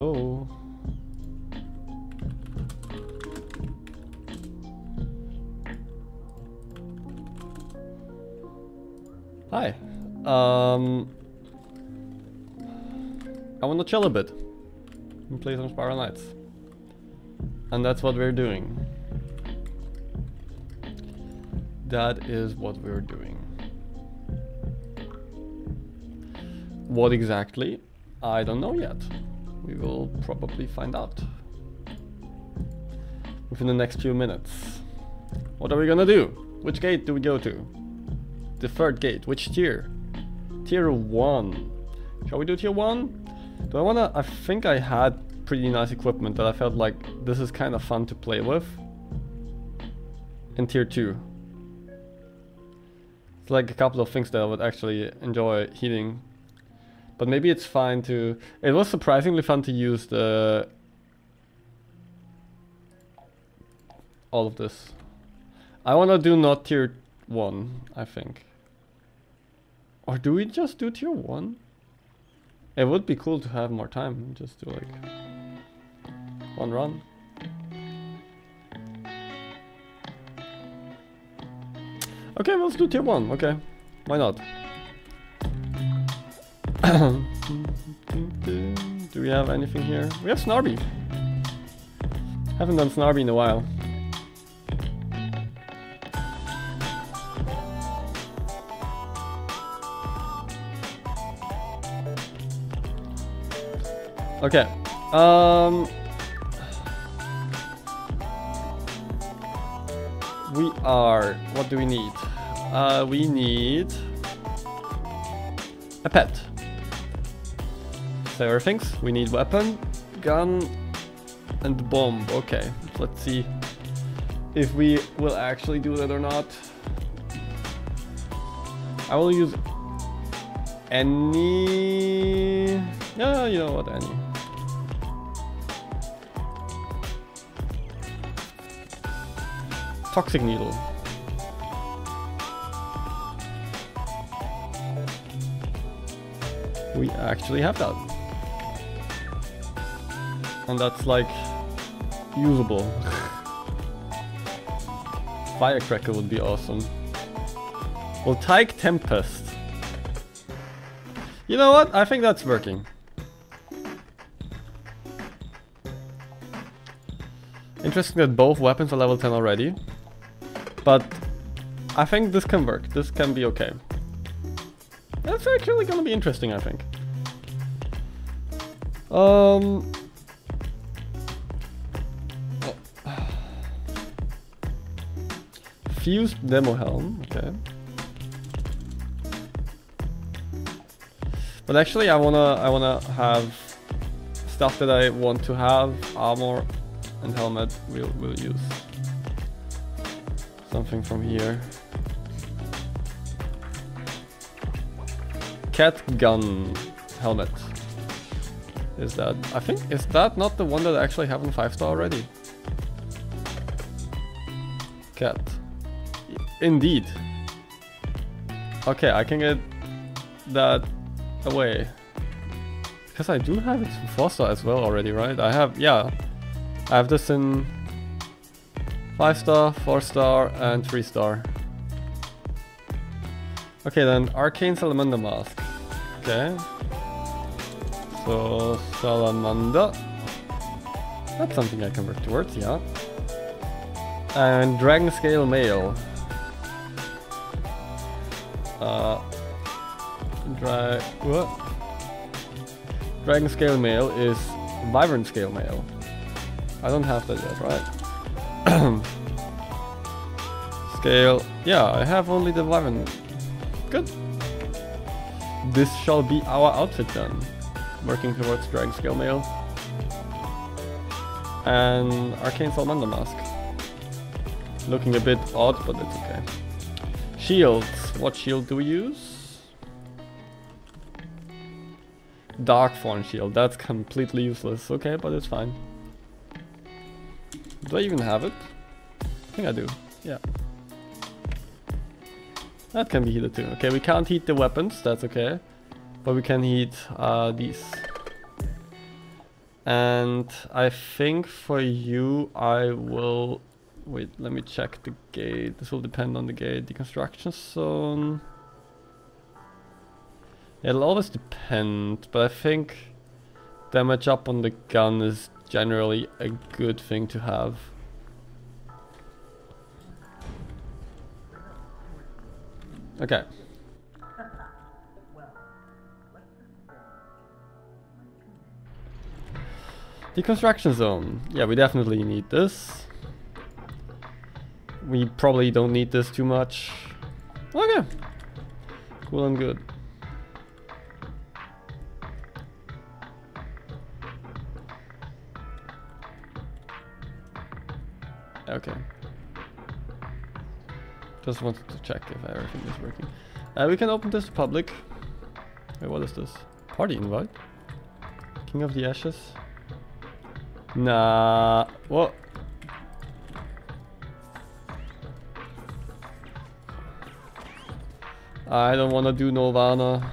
Oh. Hi. Um, I want to chill a bit and play some Spiral Knights. And that's what we're doing. That is what we're doing. What exactly? I don't know yet. We will probably find out within the next few minutes. What are we gonna do? Which gate do we go to? The third gate. Which tier? Tier 1. Shall we do tier 1? Do I wanna... I think I had pretty nice equipment that I felt like this is kind of fun to play with. In tier 2. It's like a couple of things that I would actually enjoy heating but maybe it's fine to... It was surprisingly fun to use the... All of this. I want to do not tier 1, I think. Or do we just do tier 1? It would be cool to have more time. Just do like... One run. Okay, let's do tier 1. Okay. Why not? Do we have anything here? We have Snarby. Haven't done Snarby in a while. Okay. Um We are what do we need? Uh we need a pet several things. We need weapon, gun, and bomb. Okay, let's see if we will actually do that or not. I will use any... Yeah, you know what, any. Toxic needle. We actually have that and that's like usable. Firecracker would be awesome. Well, Tyke Tempest. You know what? I think that's working. Interesting that both weapons are level 10 already. But I think this can work. This can be okay. That's actually gonna be interesting, I think. Um, fused demo helm, okay. But actually I wanna I wanna have stuff that I want to have, armor and helmet we'll we'll use. Something from here. Cat gun helmet. Is that I think is that not the one that I actually have in 5 star already? Cat. Indeed. Okay, I can get that away. Because I do have it 4 star as well already, right? I have, yeah. I have this in 5 star, 4 star, and 3 star. Okay then, Arcane Salamander Mask. Okay. So, Salamander. That's something I can work towards, yeah. And Dragon Scale Mail. Uh, what? Dragon scale mail is vibrant scale mail. I don't have that yet, right? scale, yeah, I have only the Wyvern. Good. This shall be our outfit then. Working towards Dragon scale mail. And Arcane Salamander mask. Looking a bit odd, but it's okay. Shields. What shield do we use? Darkthorn shield. That's completely useless. Okay, but it's fine. Do I even have it? I think I do. Yeah. That can be heated too. Okay, we can't heat the weapons. That's okay. But we can heat uh, these. And I think for you, I will... Wait, let me check the gate. This will depend on the gate. The construction zone... It'll always depend, but I think damage up on the gun is generally a good thing to have. Okay. The construction zone. Yeah, we definitely need this. We probably don't need this too much. Okay. Cool and good. Okay. Just wanted to check if everything is working. Uh, we can open this to public. Wait, what is this? Party invite? King of the Ashes? Nah. What? I don't wanna do Nirvana.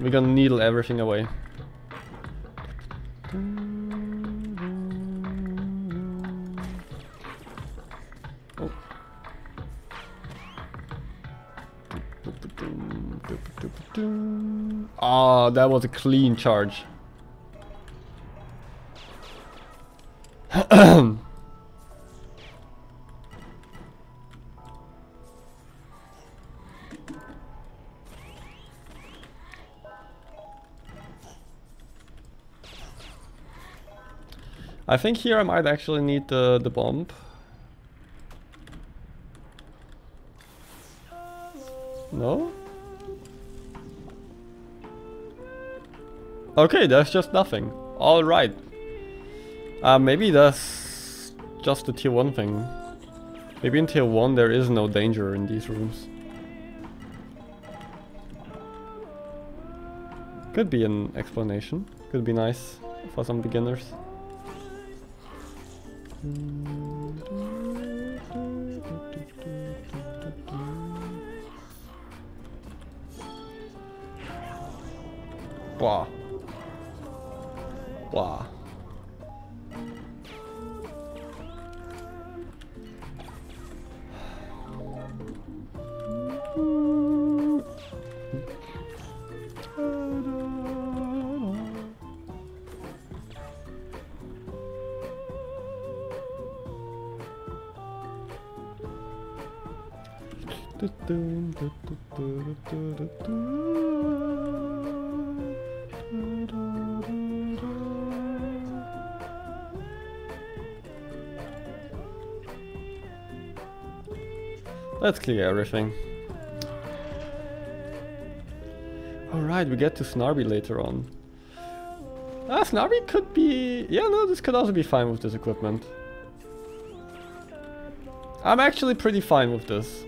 We're gonna needle everything away. Oh. Ah, that was a clean charge. think here I might actually need the, the bomb. No? Okay, there's just nothing. Alright. Uh, maybe that's just a tier 1 thing. Maybe in tier 1 there is no danger in these rooms. Could be an explanation. Could be nice for some beginners. Wow. Wow. Let's clear everything. Alright, we get to Snarby later on. Ah, Snarby could be... Yeah, no, this could also be fine with this equipment. I'm actually pretty fine with this.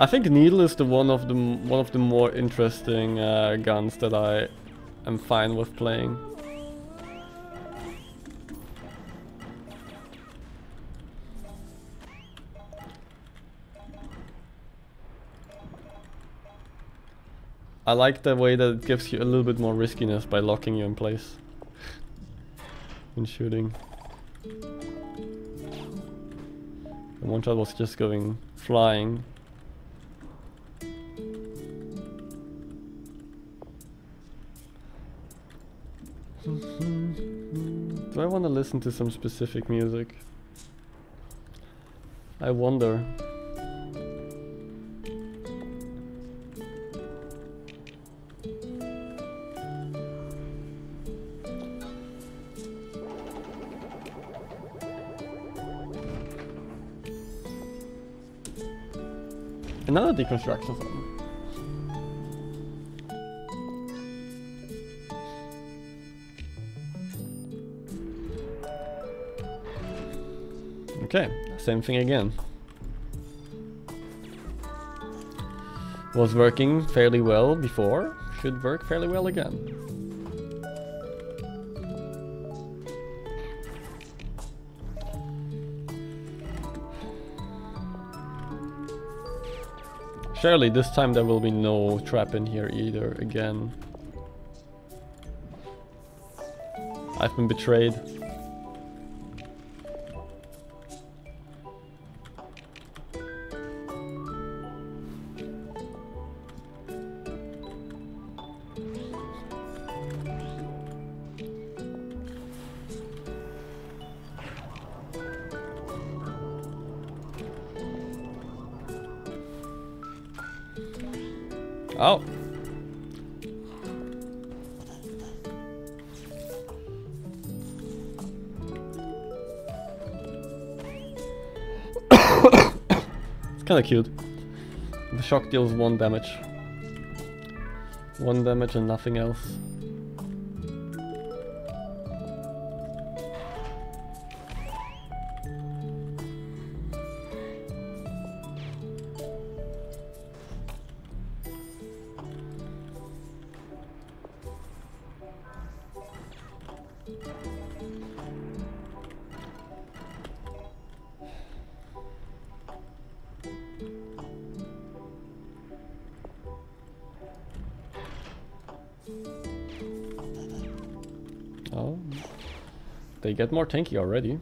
I think Needle is the one of the one of the more interesting uh, guns that I am fine with playing. Like the way that it gives you a little bit more riskiness by locking you in place when shooting. And one shot was just going flying. Do I want to listen to some specific music? I wonder. deconstruction zone. Okay, same thing again. Was working fairly well before, should work fairly well again. Surely this time there will be no trap in here either again. I've been betrayed. The shock deals one damage. One damage and nothing else. Get more tanky already.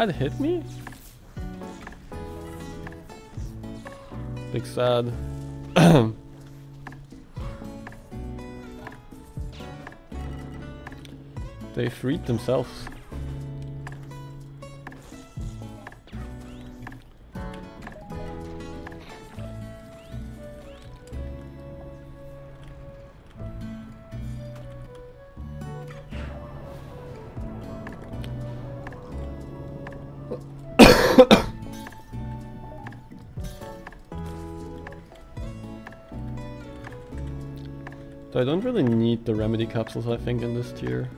That hit me? Big sad. they freed themselves. Remedy capsules I think in this tier.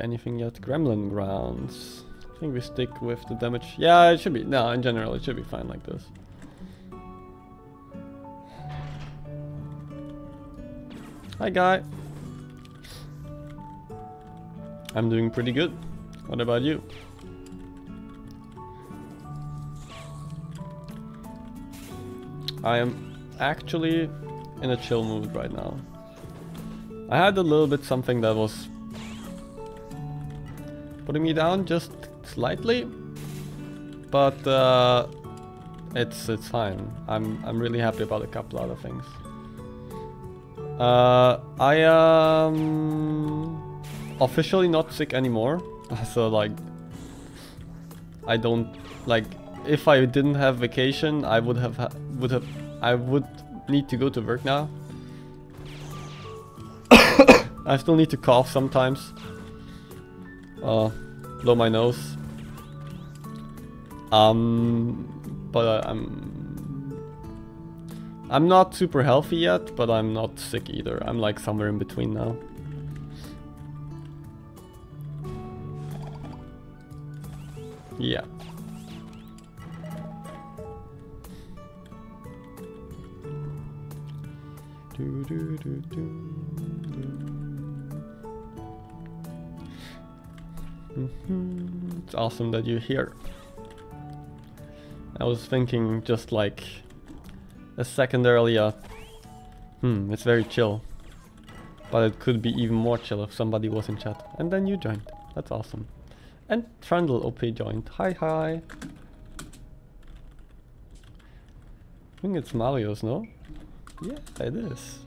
Anything yet. Gremlin grounds. I think we stick with the damage. Yeah, it should be. No, in general, it should be fine like this. Hi, guy. I'm doing pretty good. What about you? I am actually in a chill mood right now. I had a little bit something that was putting me down just slightly, but uh, it's it's fine. I'm I'm really happy about a couple other things. Uh, I am officially not sick anymore, so like I don't like if I didn't have vacation, I would have ha would have I would need to go to work now. I still need to cough sometimes. Uh, blow my nose. Um, but uh, I'm I'm not super healthy yet, but I'm not sick either. I'm like somewhere in between now. Yeah. Do, Do, do, do, Mhm. It's awesome that you're here. I was thinking just like a second earlier, hmm, it's very chill. But it could be even more chill if somebody was in chat. And then you joined. That's awesome. And Trundle OP joined. Hi hi. I think it's Mario's, no? Yeah, it is.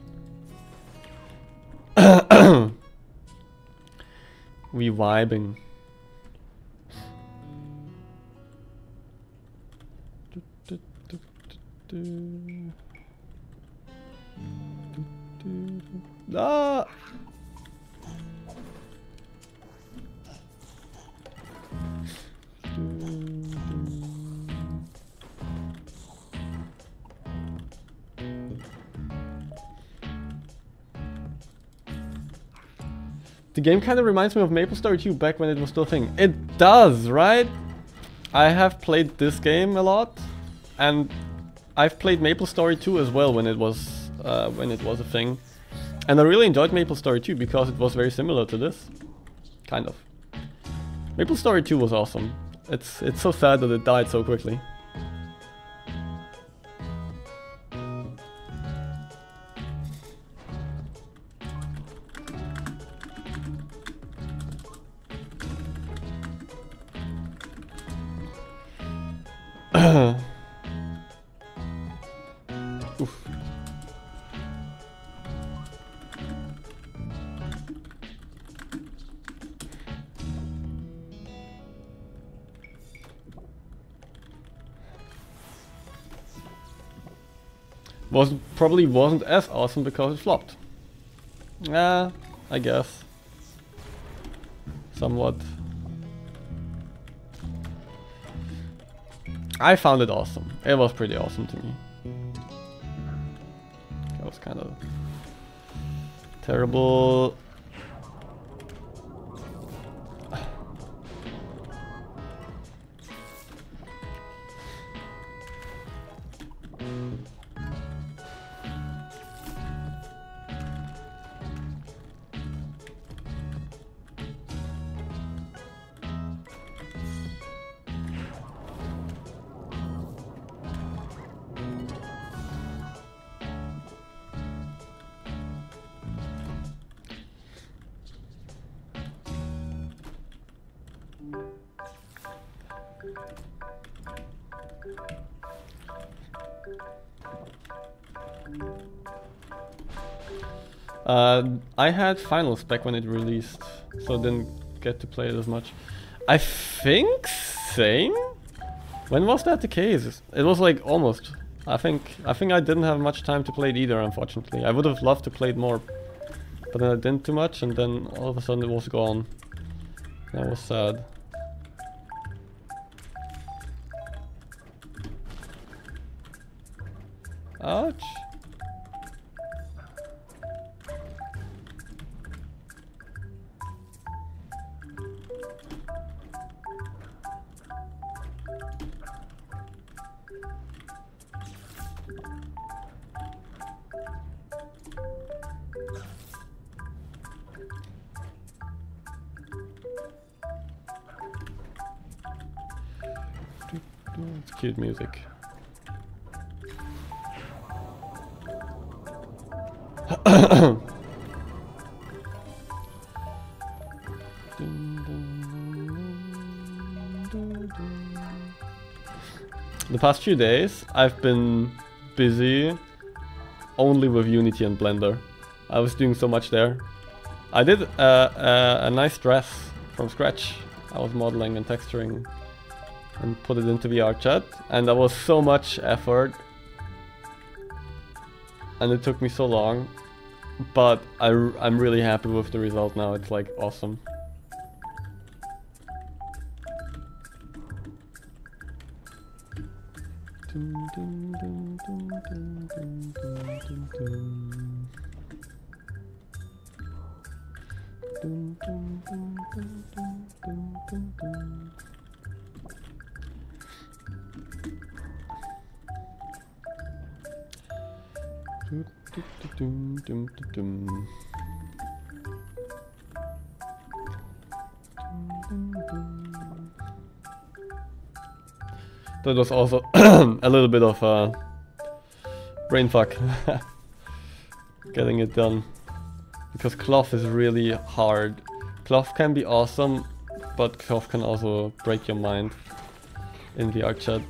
we vibing. Ah! The game kind of reminds me of Maple Story 2 back when it was still a thing. It does, right? I have played this game a lot, and I've played Maple Story 2 as well when it was uh, when it was a thing. And I really enjoyed Maple Story 2 because it was very similar to this. Kind of. Maple Story 2 was awesome. It's it's so sad that it died so quickly. Probably wasn't as awesome because it flopped. Yeah, I guess. Somewhat. I found it awesome. It was pretty awesome to me. It was kind of terrible. I had finals back when it released, so didn't get to play it as much. I think same. When was that the case? It was like almost. I think I think I didn't have much time to play it either, unfortunately. I would have loved to play it more, but then I didn't too much, and then all of a sudden it was gone. That was sad. Ouch. Past few days, I've been busy only with Unity and Blender. I was doing so much there. I did uh, uh, a nice dress from scratch. I was modeling and texturing and put it into VRChat and that was so much effort and it took me so long but I, I'm really happy with the result now, it's like awesome. That was also a little bit of a brain fuck getting it done because cloth is really hard. Cloth can be awesome, but cloth can also break your mind in VR chat.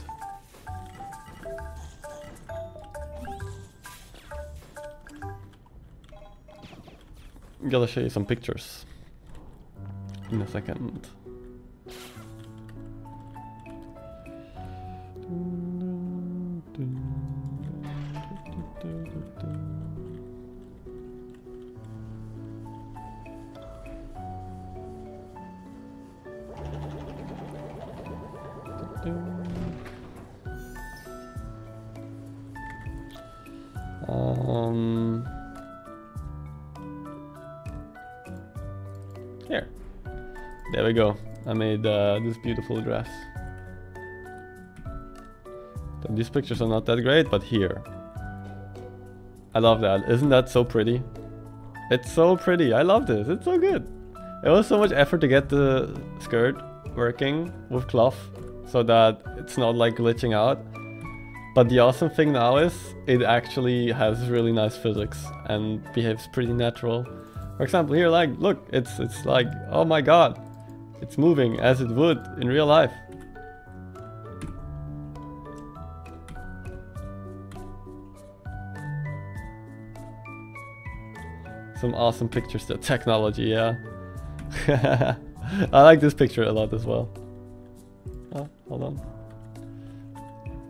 Gotta show you some pictures in a second. Um, we go. I made uh, this beautiful dress. These pictures are not that great, but here. I love that. Isn't that so pretty? It's so pretty. I love this. It's so good. It was so much effort to get the skirt working with cloth so that it's not like glitching out. But the awesome thing now is it actually has really nice physics and behaves pretty natural. For example, here, like, look, it's it's like, oh my god, it's moving as it would in real life. Some awesome pictures, the technology, yeah. I like this picture a lot as well. Oh, hold on.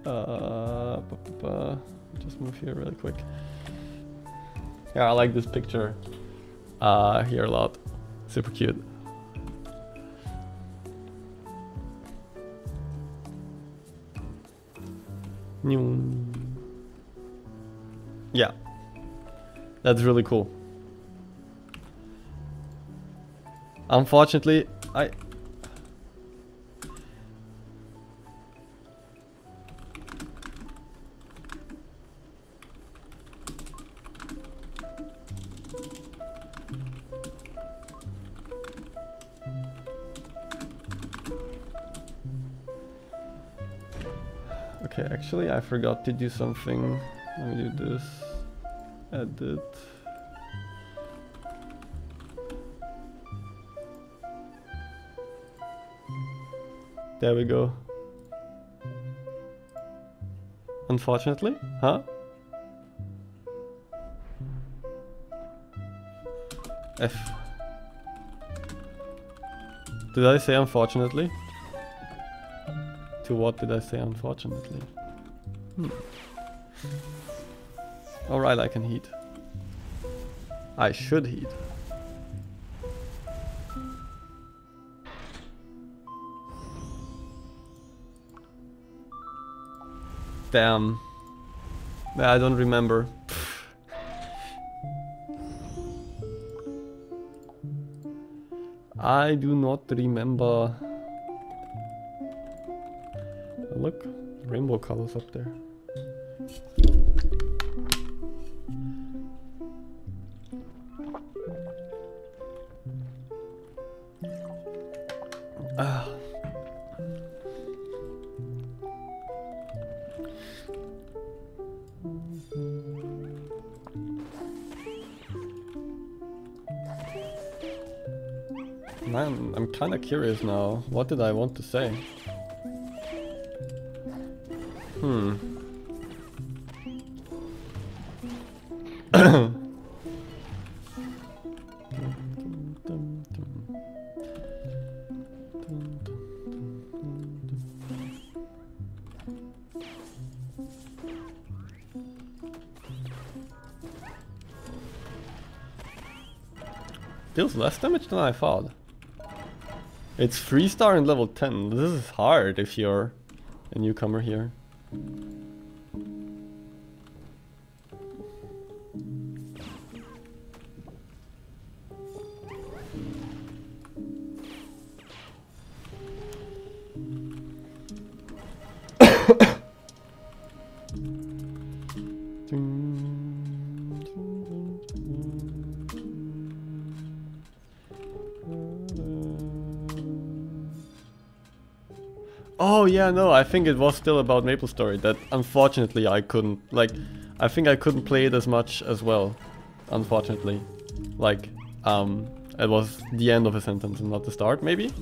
Uh, bu- bu- bu- just move here really quick. Yeah, I like this picture uh, here a lot. Super cute. Yeah, that's really cool. Unfortunately, I forgot to do something. Let me do this. Edit. There we go. Unfortunately, huh? F. Did I say unfortunately? To what did I say unfortunately? Hmm. Alright, I can heat. I should heat. Damn. I don't remember. I do not remember. Look, rainbow colors up there. Ah. Man, I'm kinda curious now. What did I want to say? Hmm. Deals less damage than I thought. It's 3 star and level 10. This is hard if you're a newcomer here. No, I think it was still about Maple Story that unfortunately I couldn't, like, I think I couldn't play it as much as well, unfortunately. Like, um, it was the end of a sentence and not the start, maybe?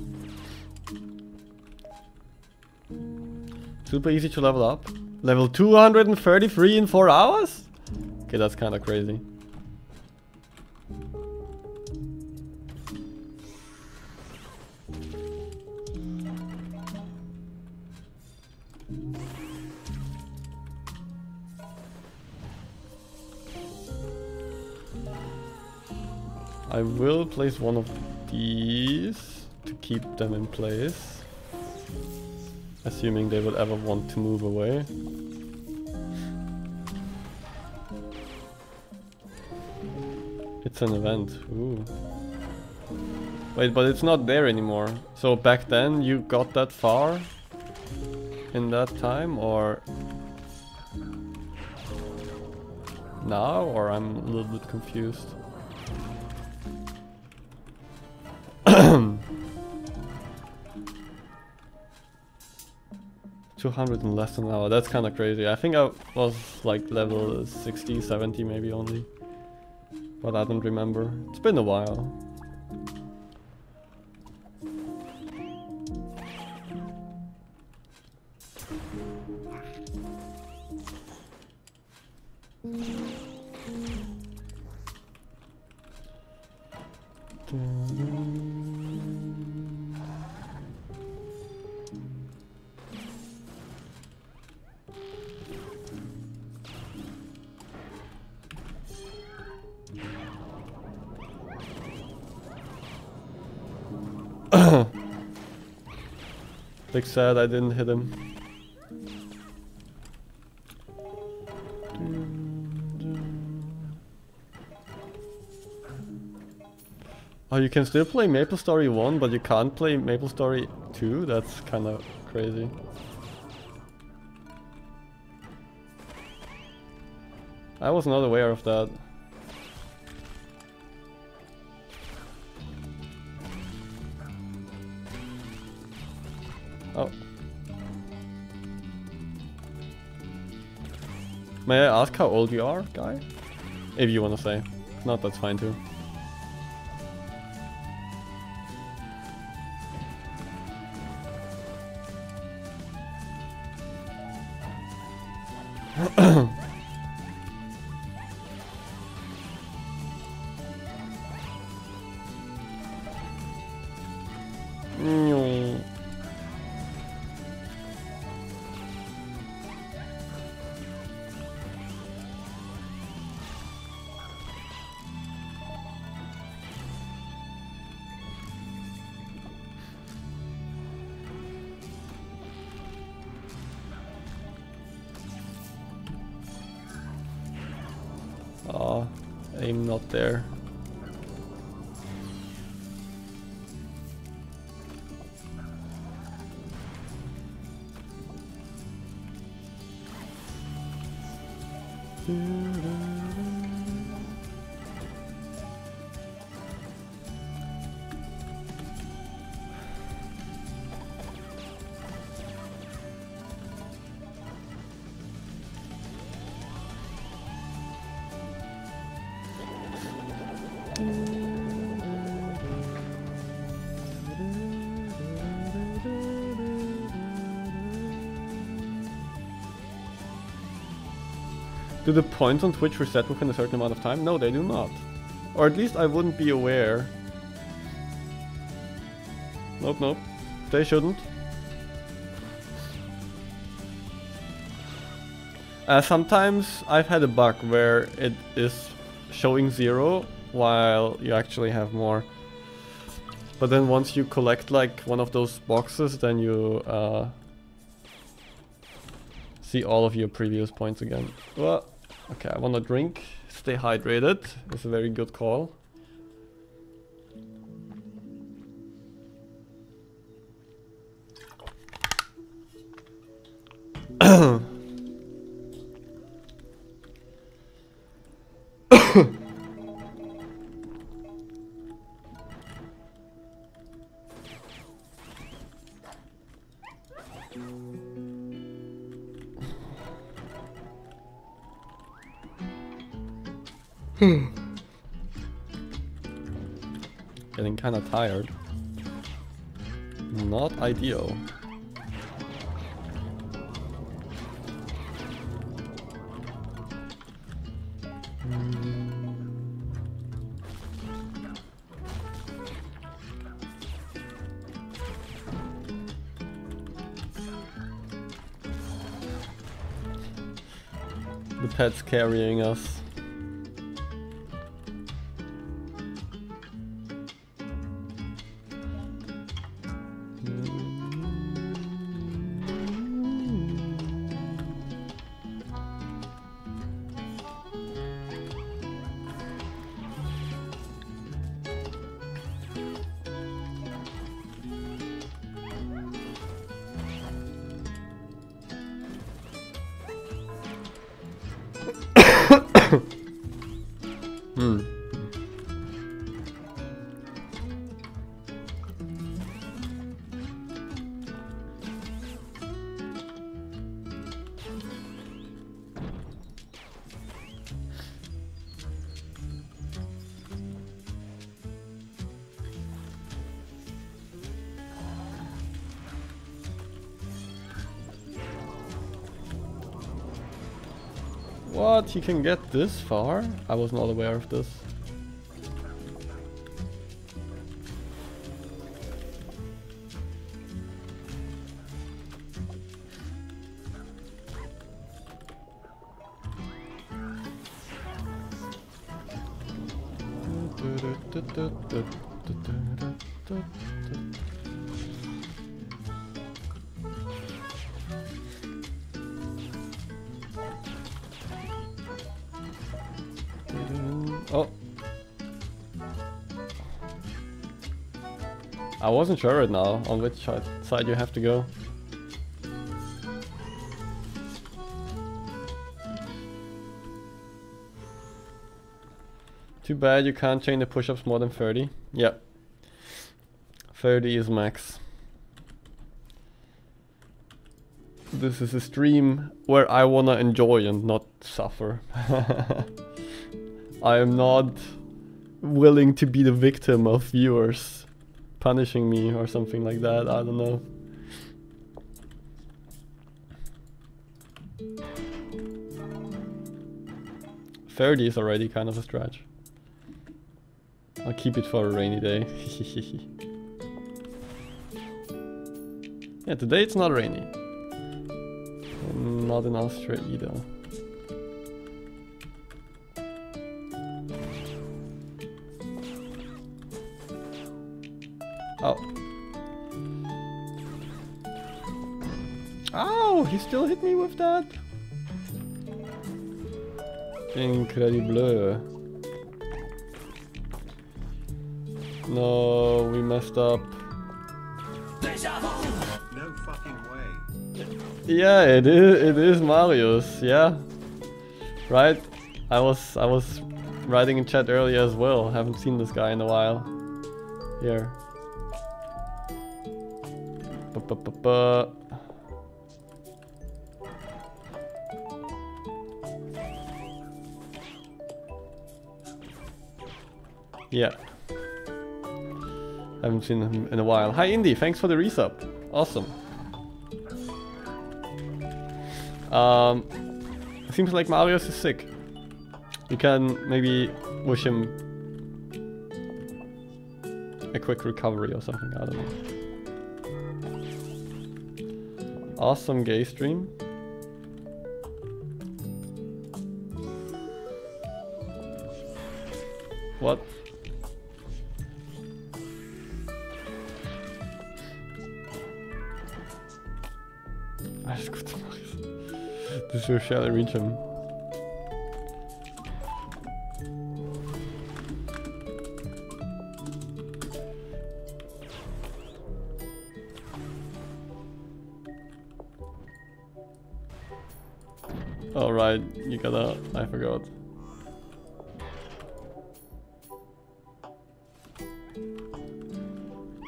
Super easy to level up. Level 233 in 4 hours? Okay, that's kinda crazy. I will place one of these to keep them in place. Assuming they will ever want to move away. It's an event. Ooh. Wait, but it's not there anymore. So back then you got that far in that time or now or I'm a little bit confused. 200 in less than an hour, that's kind of crazy. I think I was like level 60, 70 maybe only. But I don't remember. It's been a while. Sad I didn't hit him. Oh, you can still play Maple Story 1, but you can't play Maple Story 2? That's kind of crazy. I was not aware of that. May I ask how old you are, guy? If you want to say. If not, that's fine too. Points on Twitch reset within a certain amount of time? No, they do not. Or at least I wouldn't be aware. Nope, nope. They shouldn't. Uh, sometimes I've had a bug where it is showing zero while you actually have more. But then once you collect like one of those boxes, then you uh, see all of your previous points again. Well, okay, I want to drink. Stay hydrated. It's a very good call. Hmm. Getting kind of tired. Not ideal. The pet's carrying us. He can get this far? I was not aware of this. Wasn't sure right now on which side you have to go. Too bad you can't chain the push-ups more than 30. Yep. 30 is max. This is a stream where I wanna enjoy and not suffer. I am not willing to be the victim of viewers punishing me or something like that. I don't know. Thirty is already kind of a stretch. I'll keep it for a rainy day. yeah, today it's not rainy. Not in Austria either. He still hit me with that? Incredible. No, we messed up. No fucking way. Yeah, it is. It is Marius. Yeah, right. I was I was writing in chat earlier as well. Haven't seen this guy in a while. Here. Ba -ba -ba Yeah. Haven't seen him in a while. Hi Indy, thanks for the resub. Awesome. Um, seems like Marius is sick. You can maybe wish him a quick recovery or something, I don't know. Awesome gay stream. Will surely reach him. Oh, Alright, you gotta... I forgot.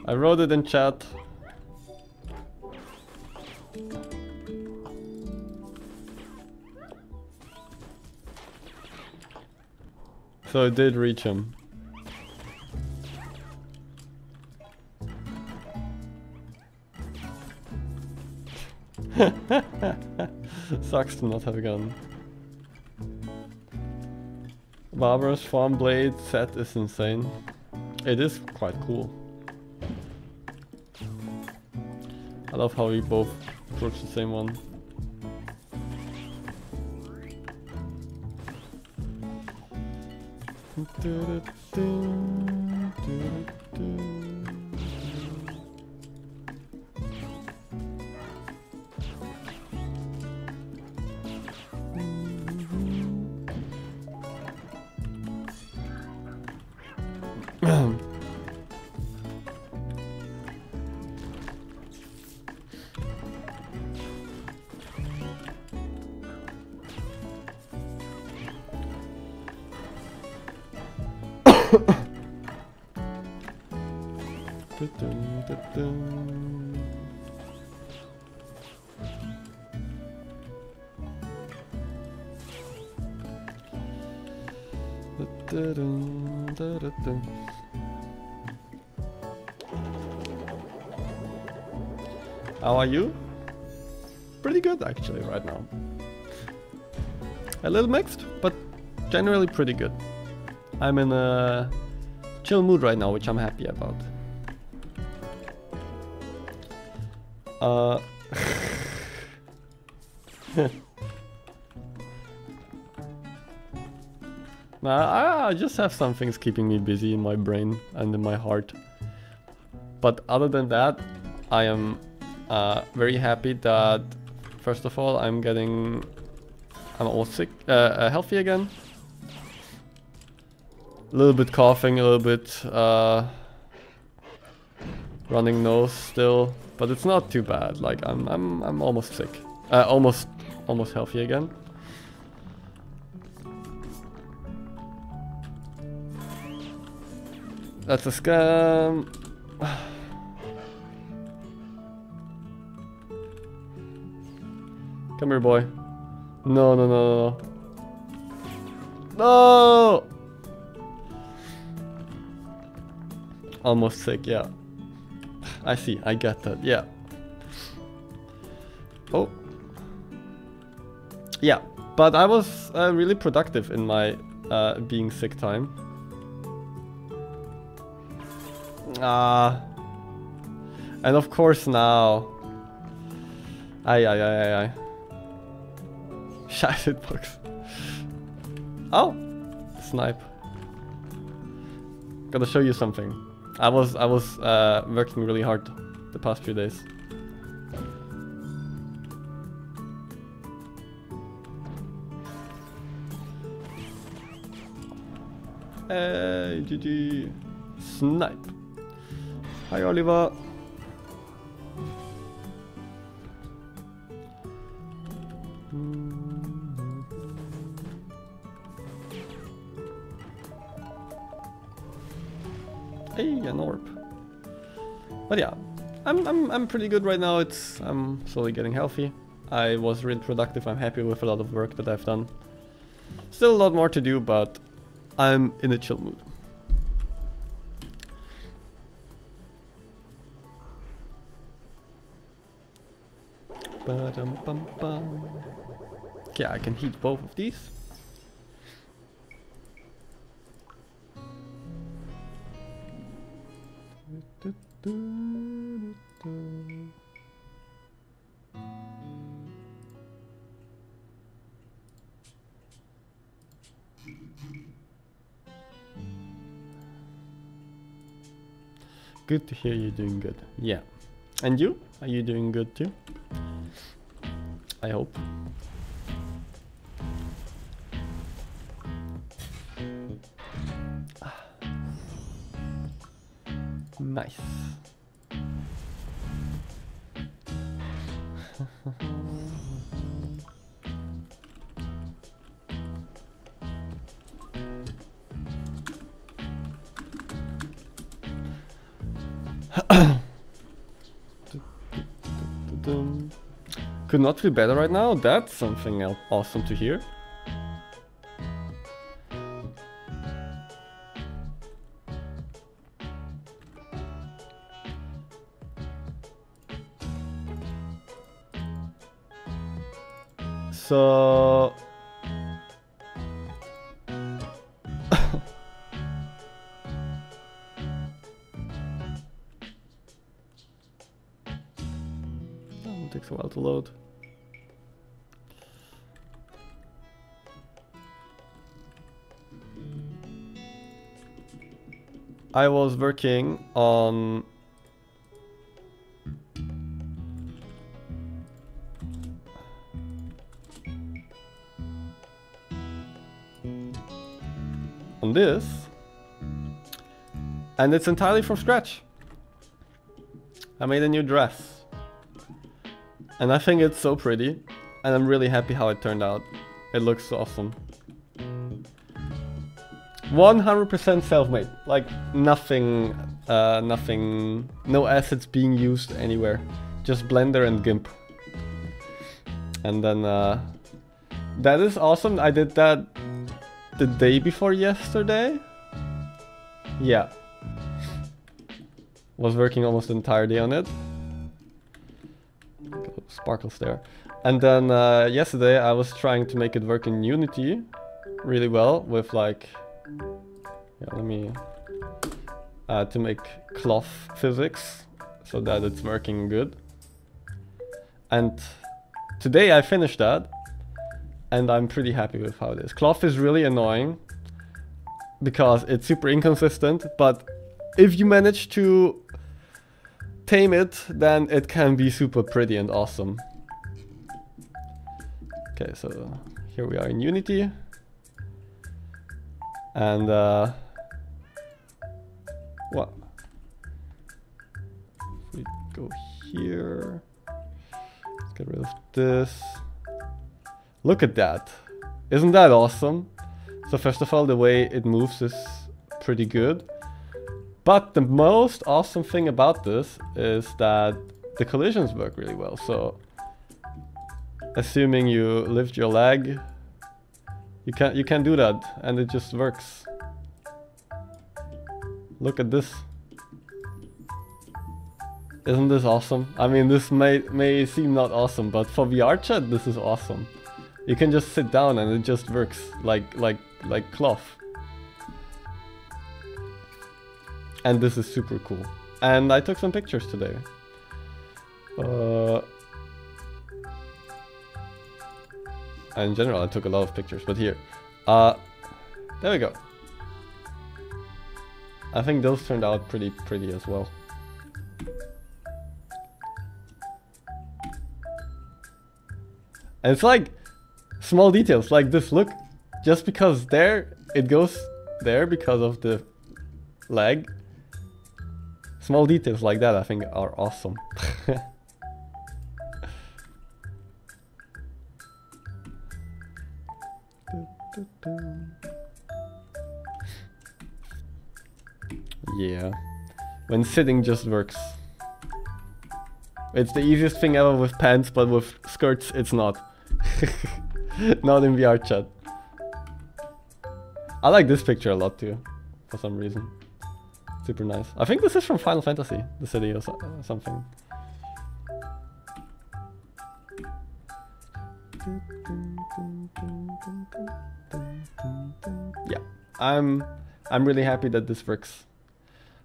I wrote it in chat. So it did reach him. Sucks to not have a gun. Barbarous Farm Blade set is insane. It is quite cool. I love how we both approach the same one. How are you? Pretty good actually right now. A little mixed, but generally pretty good. I'm in a chill mood right now, which I'm happy about. Uh, nah, I, I just have some things keeping me busy in my brain and in my heart. But other than that, I am uh, very happy that, first of all, I'm getting, I'm all sick, uh, uh, healthy again. A little bit coughing, a little bit uh, running nose still, but it's not too bad. Like I'm, I'm, I'm almost sick, uh, almost, almost healthy again. That's a scam. Come here, boy. No, no, no, no. No! Almost sick, yeah. I see, I get that, yeah. Oh. Yeah, but I was uh, really productive in my uh, being sick time. Ah. And of course now. Aye, aye, aye, aye, aye. Shit box. Oh! Snipe. Gotta show you something. I was I was uh, working really hard the past few days. Hey, GG. Snipe. Hi, Oliver. Hey, an orb. But yeah, I'm, I'm, I'm pretty good right now. It's I'm slowly getting healthy. I was really productive. I'm happy with a lot of work that I've done. Still a lot more to do, but I'm in a chill mood. Ba-dum-bum-bum. Okay, I can heat both of these. Good to hear you're doing good. Yeah. And you? Are you doing good too? I hope. Nice. Could not feel better right now? That's something awesome to hear. So Oh, takes a while to load. I was working on this and it's entirely from scratch. I made a new dress and I think it's so pretty and I'm really happy how it turned out. It looks awesome. 100% self-made, like nothing, uh, nothing, no assets being used anywhere, just Blender and GIMP. And then uh, that is awesome. I did that the day before yesterday. Yeah. Was working almost the entire day on it. Sparkles there. And then uh, yesterday I was trying to make it work in Unity really well with like yeah, let me uh, to make cloth physics so that it's working good. And today I finished that and I'm pretty happy with how it is. Cloth is really annoying because it's super inconsistent, but if you manage to tame it, then it can be super pretty and awesome. Okay, so here we are in Unity. And uh, what? We go here. Let's get rid of this. Look at that. Isn't that awesome? So first of all, the way it moves is pretty good. But the most awesome thing about this is that the collisions work really well. So assuming you lift your leg, you can you can do that and it just works. Look at this. Isn't this awesome? I mean this may may seem not awesome, but for VR chat this is awesome. You can just sit down and it just works like like like cloth. And this is super cool. And I took some pictures today. Uh, in general, I took a lot of pictures, but here. Uh, there we go. I think those turned out pretty pretty as well. And it's like small details like this. Look, just because there, it goes there because of the leg. Small details like that I think are awesome. yeah. When sitting just works. It's the easiest thing ever with pants, but with skirts it's not. not in VR chat. I like this picture a lot too, for some reason. Super nice. I think this is from Final Fantasy, the city or so something. Yeah, I'm I'm really happy that this works.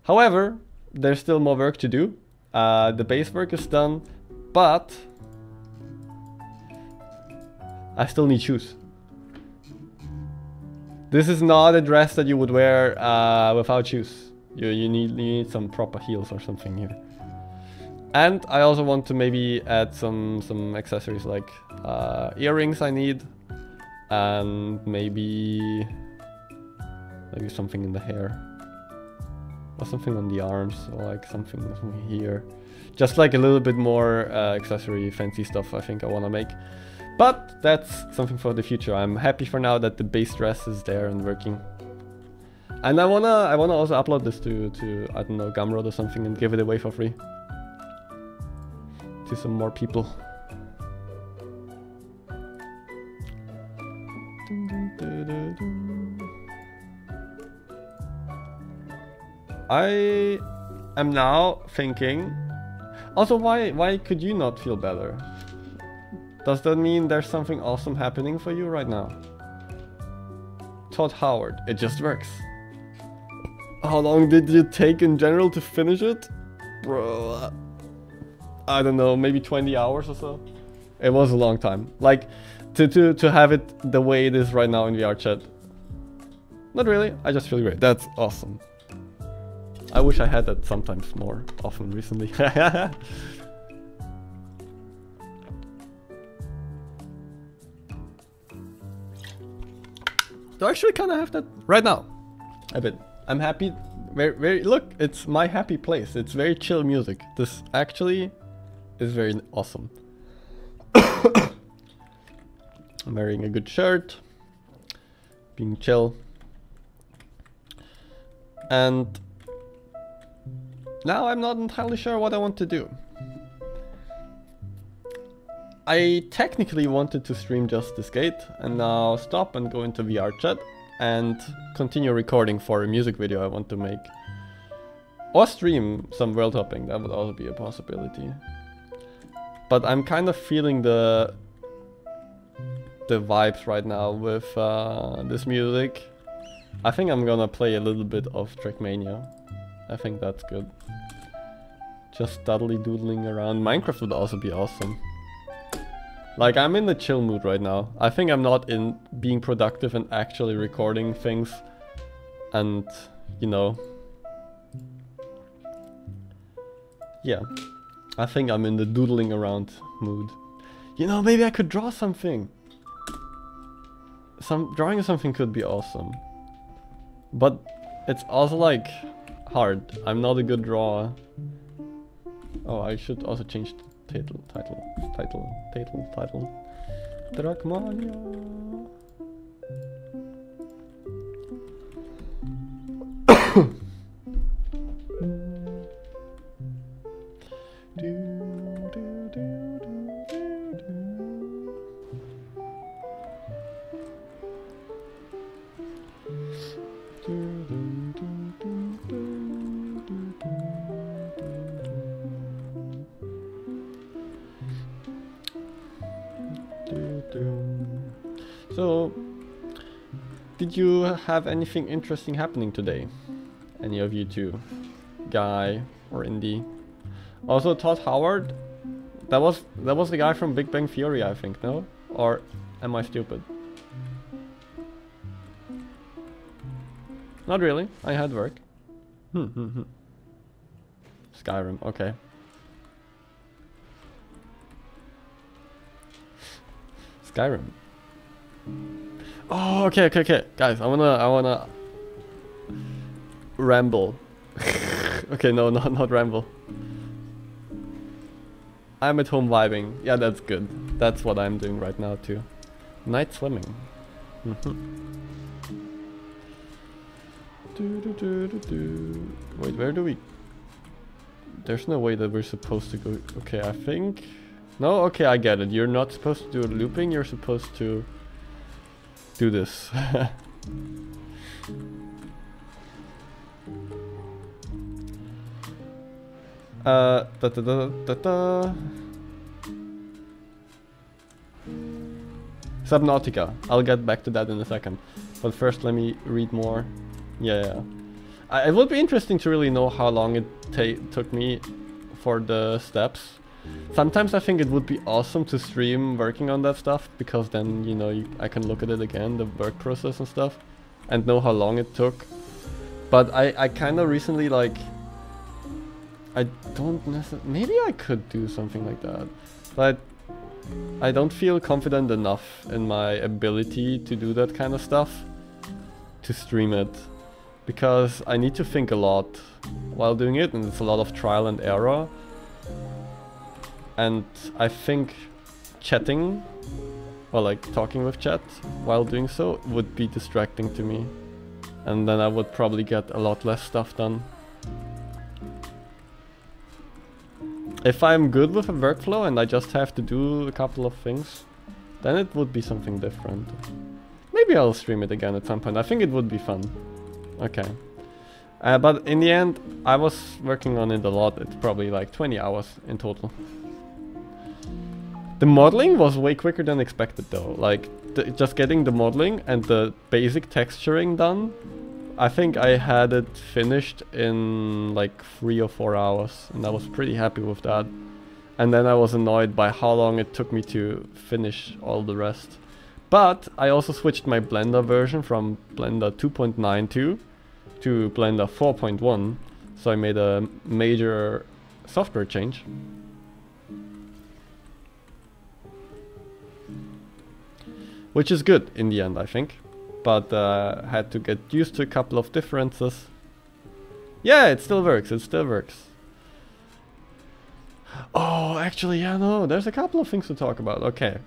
However, there's still more work to do. Uh, the base work is done, but I still need shoes. This is not a dress that you would wear uh, without shoes. You, you, need, you need some proper heels or something here. And I also want to maybe add some, some accessories like uh, earrings I need. And maybe, maybe something in the hair. Or something on the arms, or like something, here. Just like a little bit more uh, accessory fancy stuff I think I want to make. But that's something for the future. I'm happy for now that the base dress is there and working. And I wanna I wanna also upload this to, to I don't know, Gumroad or something and give it away for free. To some more people. I am now thinking. Also, why why could you not feel better? Does that mean there's something awesome happening for you right now? Todd Howard, it just works. How long did you take in general to finish it? Bro, I don't know, maybe 20 hours or so. It was a long time. Like, to, to, to have it the way it is right now in VR chat. Not really, I just feel great. That's awesome. I wish I had that sometimes more often recently. Do I actually kind of have that right now? A bit. I'm happy. Very, very. Look, it's my happy place. It's very chill music. This actually is very awesome. I'm wearing a good shirt, being chill, and now I'm not entirely sure what I want to do. I technically wanted to stream just this gate and now stop and go into VR chat and continue recording for a music video I want to make. Or stream some world hopping, that would also be a possibility. But I'm kind of feeling the the vibes right now with uh, this music. I think I'm gonna play a little bit of Trackmania. I think that's good. Just doodly doodling around. Minecraft would also be awesome. Like, I'm in the chill mood right now. I think I'm not in being productive and actually recording things. And, you know... Yeah. I think I'm in the doodling around mood. You know, maybe I could draw something. Some drawing something could be awesome. But it's also like hard. I'm not a good drawer. Oh, I should also change title, title, title, title, title. Trackmania. So, did you have anything interesting happening today? Any of you two? Guy or Indy? Also Todd Howard? That was that was the guy from Big Bang Theory, I think, no? Or am I stupid? Not really. I had work. Hmm, hmm, hmm. Skyrim, okay. Skyrim. Oh, okay, okay, okay. Guys, I wanna, I wanna ramble. okay, no, not not ramble. I'm at home vibing. Yeah, that's good. That's what I'm doing right now too. Night swimming. Mhm. Do, do, do, do, do. Wait, where do we? There's no way that we're supposed to go. Okay, I think. No, okay, I get it. You're not supposed to do looping. You're supposed to do this. uh, da da da da da. Subnautica. I'll get back to that in a second. But first, let me read more. Yeah, yeah. I, it would be interesting to really know how long it took me for the steps. Sometimes I think it would be awesome to stream working on that stuff because then, you know, you, I can look at it again, the work process and stuff, and know how long it took. But I, I kind of recently, like, I don't necessarily, maybe I could do something like that, but I don't feel confident enough in my ability to do that kind of stuff to stream it. because I need to think a lot while doing it and it's a lot of trial and error. And I think chatting or like talking with chat while doing so would be distracting to me. And then I would probably get a lot less stuff done. If I'm good with a workflow and I just have to do a couple of things, then it would be something different. Maybe I'll stream it again at some point. I think it would be fun. Okay. Uh, but in the end, I was working on it a lot. It's probably like 20 hours in total. The modeling was way quicker than expected though. Like, just getting the modeling and the basic texturing done, I think I had it finished in like three or four hours. And I was pretty happy with that. And then I was annoyed by how long it took me to finish all the rest. But I also switched my Blender version from Blender 2.92 to Blender 4.1. So I made a major software change. Which is good in the end, I think. But uh, had to get used to a couple of differences. Yeah, it still works, it still works. Oh, actually, yeah, no, there's a couple of things to talk about. Okay,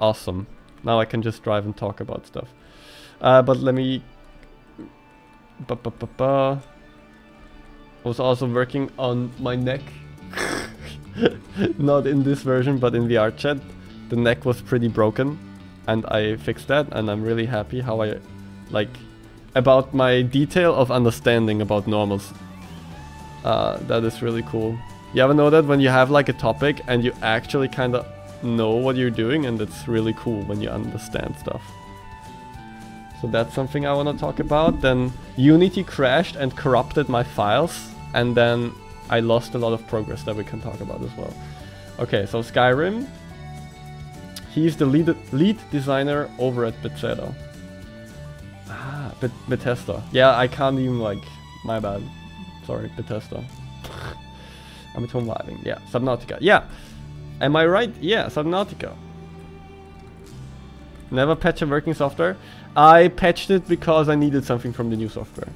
awesome. Now I can just drive and talk about stuff. Uh, but let me... Ba -ba -ba -ba. Was also working on my neck. Not in this version, but in the art chat. The neck was pretty broken. And I fixed that, and I'm really happy how I... Like, about my detail of understanding about normals. Uh, that is really cool. You ever know that when you have like a topic and you actually kind of know what you're doing and it's really cool when you understand stuff. So that's something I want to talk about. Then Unity crashed and corrupted my files and then I lost a lot of progress that we can talk about as well. Okay, so Skyrim. He's the lead, lead designer over at Bethesda. Ah, Be Bethesda. Yeah, I can't even like, my bad. Sorry, Bethesda. I'm at home living. Yeah, Subnautica. Yeah. Am I right? Yeah, Subnautica. Never patch a working software. I patched it because I needed something from the new software.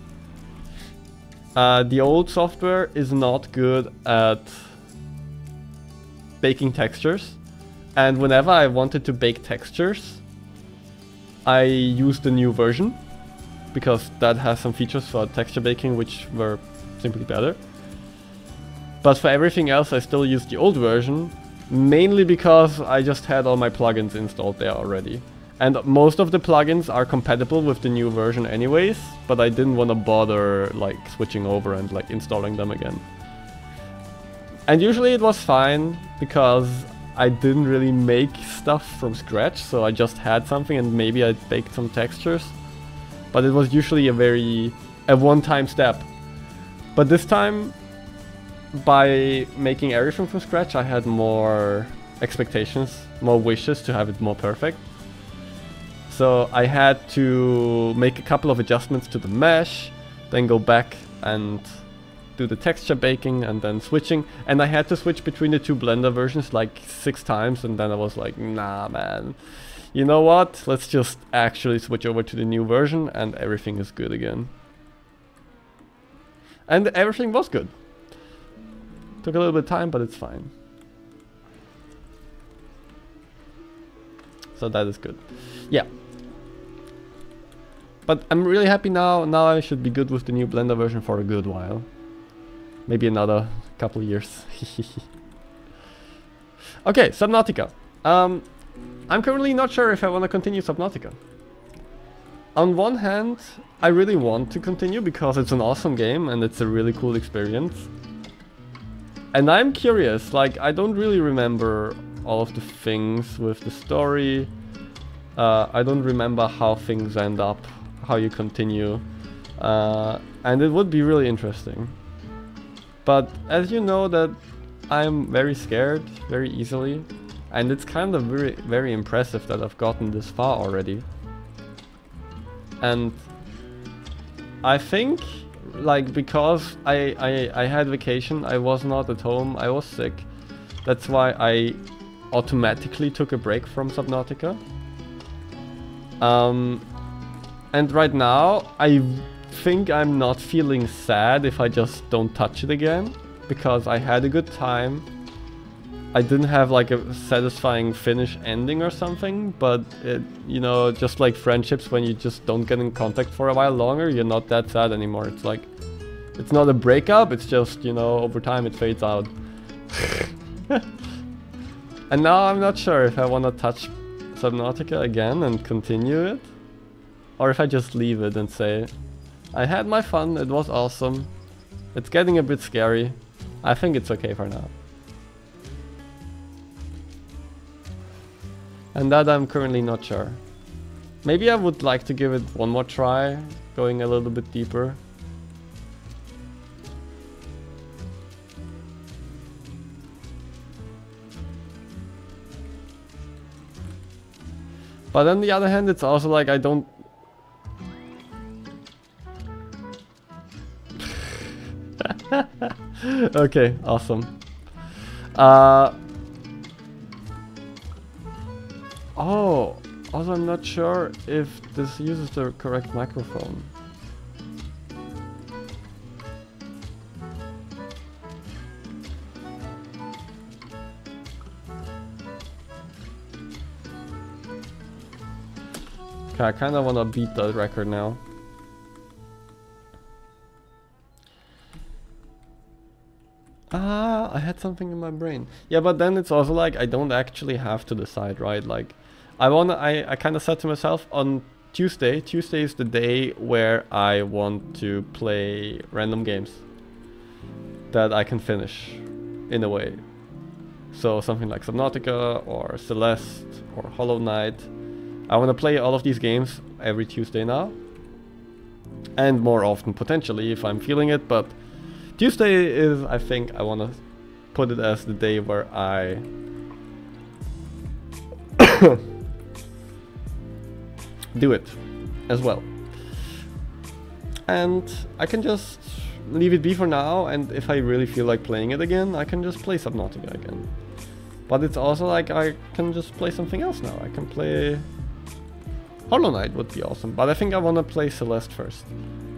Uh, the old software is not good at baking textures. And whenever I wanted to bake textures, I used the new version. Because that has some features for texture baking which were simply better. But for everything else I still use the old version, mainly because I just had all my plugins installed there already. And most of the plugins are compatible with the new version anyways, but I didn't want to bother like switching over and like installing them again. And usually it was fine, because I didn't really make stuff from scratch, so I just had something and maybe I baked some textures. But it was usually a very, a one-time step. But this time, by making everything from scratch, I had more expectations, more wishes to have it more perfect. So I had to make a couple of adjustments to the mesh, then go back and do the texture baking and then switching. And I had to switch between the two Blender versions like six times and then I was like, nah man. You know what? Let's just actually switch over to the new version and everything is good again. And everything was good. Took a little bit of time, but it's fine. So that is good. Yeah. But I'm really happy now. Now I should be good with the new Blender version for a good while. Maybe another couple years. okay, Subnautica. Um, I'm currently not sure if I want to continue Subnautica. On one hand, I really want to continue because it's an awesome game and it's a really cool experience. And I'm curious, like, I don't really remember all of the things with the story. Uh, I don't remember how things end up, how you continue. Uh, and it would be really interesting. But as you know that I'm very scared very easily. And it's kind of very, very impressive that I've gotten this far already. And I think like because I, I I had vacation, I was not at home, I was sick. That's why I automatically took a break from Subnautica. Um, and right now I think I'm not feeling sad if I just don't touch it again because I had a good time. I didn't have like a satisfying finish ending or something, but it, you know, just like friendships when you just don't get in contact for a while longer, you're not that sad anymore. It's like, it's not a breakup, it's just, you know, over time it fades out. and now I'm not sure if I want to touch Subnautica again and continue it, or if I just leave it and say, I had my fun, it was awesome, it's getting a bit scary, I think it's okay for now. And that I'm currently not sure. Maybe I would like to give it one more try, going a little bit deeper. But on the other hand, it's also like I don't... okay, awesome. Uh, Oh, also I'm not sure if this uses the correct microphone. Okay, I kind of want to beat that record now. I had something in my brain. Yeah, but then it's also like I don't actually have to decide, right? Like I wanna I, I kinda said to myself on Tuesday, Tuesday is the day where I want to play random games that I can finish in a way. So something like Subnautica or Celeste or Hollow Knight. I want to play all of these games every Tuesday now. And more often potentially if I'm feeling it, but Tuesday is I think I want to put it as the day where I do it as well. And I can just leave it be for now and if I really feel like playing it again, I can just play Subnautica again. But it's also like I can just play something else now. I can play Hollow Knight would be awesome, but I think I want to play Celeste first.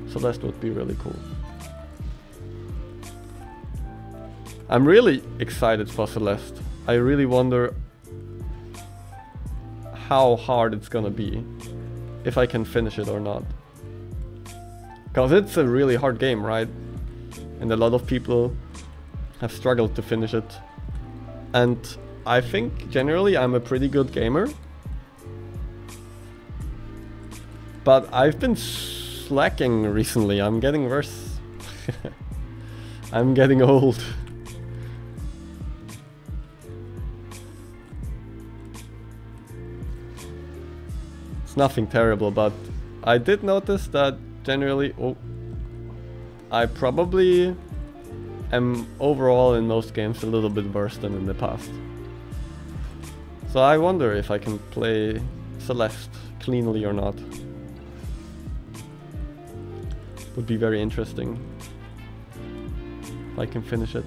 Celeste would be really cool. I'm really excited for Celeste. I really wonder how hard it's gonna be if I can finish it or not. Because it's a really hard game, right? And a lot of people have struggled to finish it. And I think generally I'm a pretty good gamer. But I've been slacking recently. I'm getting worse. I'm getting old. It's nothing terrible, but I did notice that generally... Oh, I probably am overall in most games a little bit worse than in the past. So I wonder if I can play Celeste cleanly or not. Would be very interesting. If I can finish it.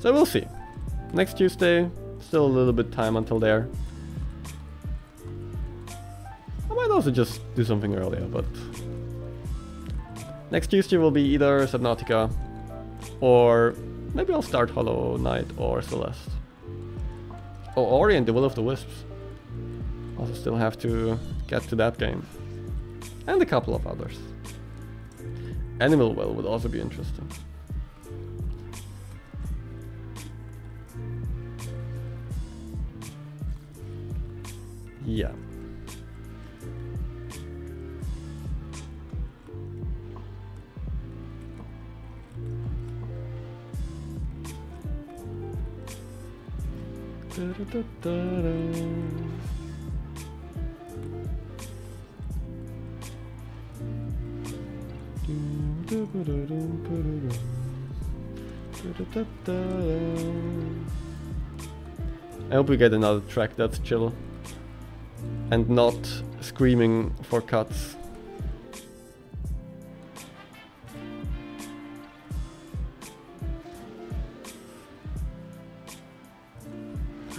So we'll see. Next Tuesday, still a little bit time until there. I might also just do something earlier, but... Next Tuesday will be either Subnautica, or maybe I'll start Hollow Knight or Celeste. Oh, Ori and the Will of the Wisps. Also still have to get to that game. And a couple of others. Animal Well would also be interesting. Yeah. Da -da -da. I hope we get another track that's chill and not screaming for cuts.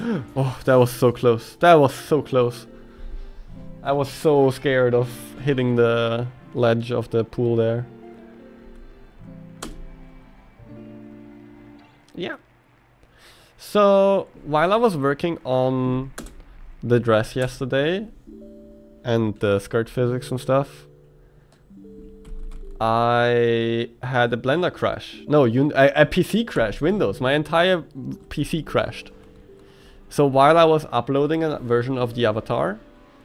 Oh, that was so close. That was so close. I was so scared of hitting the ledge of the pool there. Yeah. So, while I was working on the dress yesterday and the skirt physics and stuff, I had a Blender crash. No, you, a, a PC crash, Windows. My entire PC crashed. So while I was uploading a version of the avatar,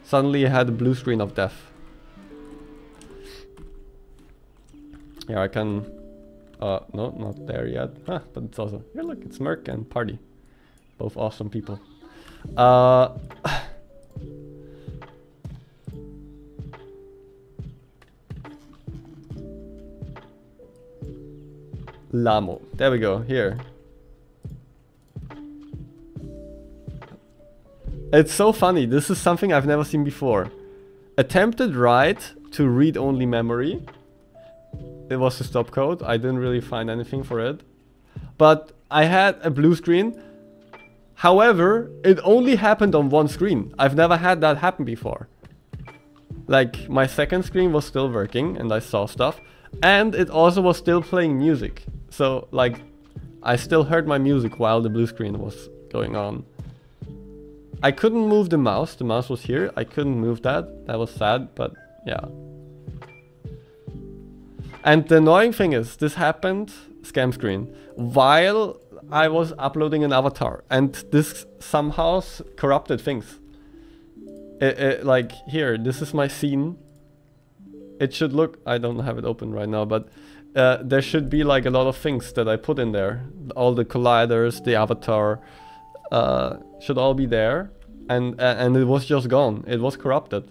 suddenly I had a blue screen of death. Yeah, I can... Uh, no, not there yet. Huh, but it's also... Here, look, it's Merc and Party. Both awesome people. Uh... Lamo. There we go, here. It's so funny, this is something I've never seen before. Attempted write to read-only memory. It was a stop code, I didn't really find anything for it. But I had a blue screen. However, it only happened on one screen. I've never had that happen before. Like, my second screen was still working and I saw stuff. And it also was still playing music. So, like, I still heard my music while the blue screen was going on. I couldn't move the mouse. The mouse was here. I couldn't move that. That was sad, but yeah. And the annoying thing is, this happened, scam screen, while I was uploading an avatar. And this somehow corrupted things. It, it, like, here, this is my scene. It should look, I don't have it open right now, but uh, there should be like a lot of things that I put in there. All the colliders, the avatar, uh, should all be there, and uh, and it was just gone. It was corrupted,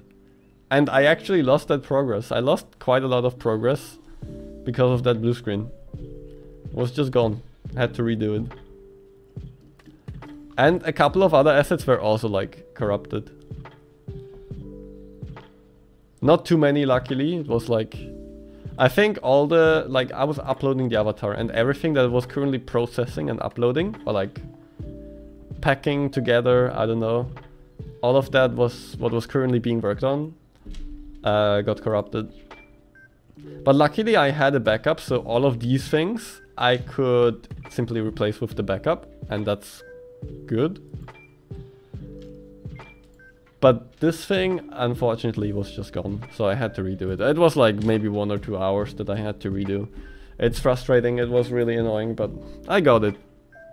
and I actually lost that progress. I lost quite a lot of progress because of that blue screen. It was just gone. Had to redo it. And a couple of other assets were also like corrupted. Not too many, luckily. It was like I think all the like I was uploading the avatar and everything that was currently processing and uploading or like packing together, I don't know. All of that was what was currently being worked on. Uh, got corrupted. But luckily I had a backup, so all of these things I could simply replace with the backup, and that's good. But this thing, unfortunately, was just gone, so I had to redo it. It was like maybe one or two hours that I had to redo. It's frustrating, it was really annoying, but I got it.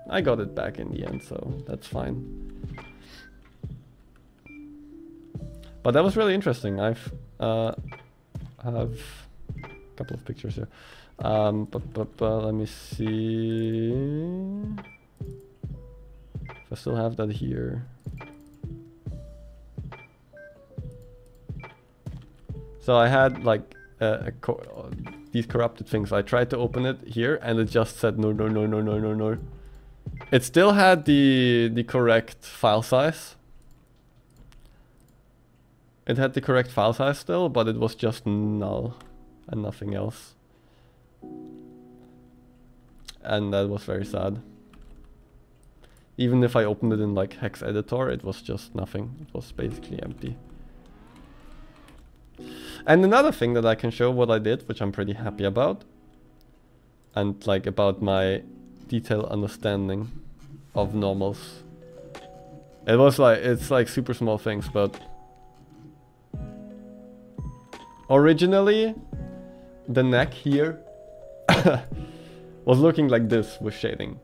I got it back in the end, so that's fine. But that was really interesting. I've uh, have couple of pictures here. Um, let me see. If I still have that here. So I had like co these corrupted things. I tried to open it here and it just said no, no, no, no, no, no, no. It still had the, the correct file size. It had the correct file size still, but it was just null and nothing else. And that was very sad. Even if I opened it in like hex editor, it was just nothing. It was basically empty. And another thing that I can show what I did, which I'm pretty happy about, and like about my detailed understanding of normals. It was like, it's like super small things, but originally the neck here was looking like this with shading.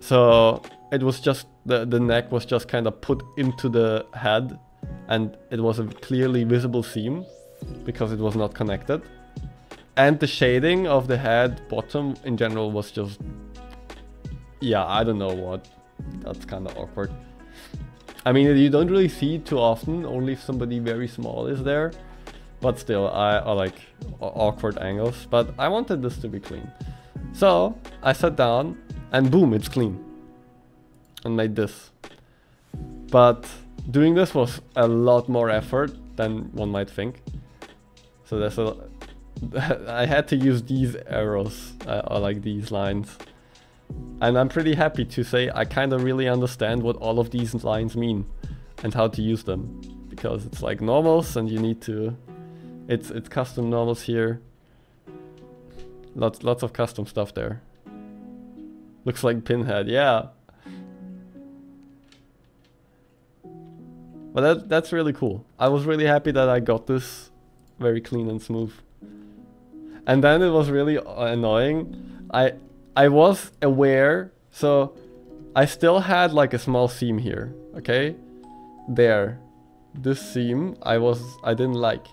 So it was just, the, the neck was just kind of put into the head and it was a clearly visible seam because it was not connected. And the shading of the head bottom in general was just... Yeah, I don't know what. That's kind of awkward. I mean, you don't really see it too often, only if somebody very small is there. But still, I, I like awkward angles. But I wanted this to be clean. So, I sat down and boom, it's clean. And made this. But doing this was a lot more effort than one might think. So there's a... I had to use these arrows, uh, or like these lines, And I'm pretty happy to say I kind of really understand what all of these lines mean and how to use them. Because it's like normals and you need to... It's, it's custom normals here. Lots, lots of custom stuff there. Looks like Pinhead, yeah. But that, that's really cool. I was really happy that I got this very clean and smooth. And then it was really annoying. I I was aware, so I still had like a small seam here, okay? There. This seam I was I didn't like.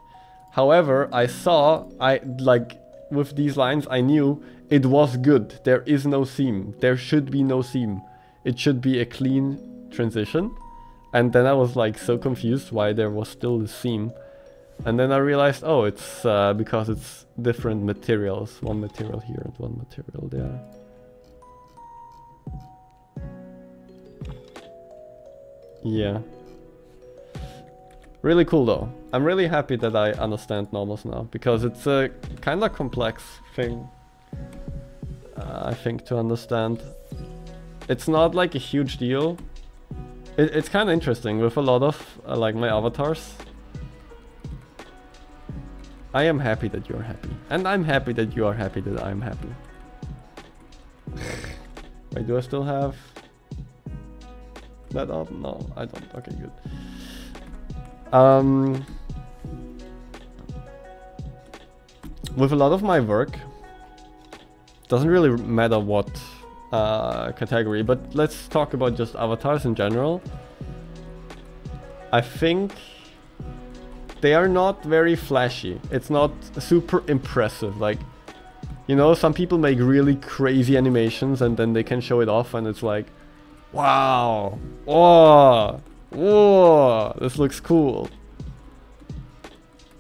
However, I saw I like with these lines I knew it was good. There is no seam. There should be no seam. It should be a clean transition. And then I was like so confused why there was still the seam. And then I realized, oh, it's uh, because it's different materials. One material here and one material there. Yeah. Really cool though. I'm really happy that I understand normals now because it's a kind of complex thing. Uh, I think to understand. It's not like a huge deal. It, it's kind of interesting with a lot of uh, like my avatars. I am happy that you're happy. And I'm happy that you are happy that I'm happy. Wait, do I still have that up? No, I don't. Okay, good. Um, with a lot of my work, doesn't really matter what uh, category, but let's talk about just avatars in general. I think they are not very flashy. It's not super impressive. Like, you know, some people make really crazy animations and then they can show it off and it's like, wow, oh, whoa, this looks cool.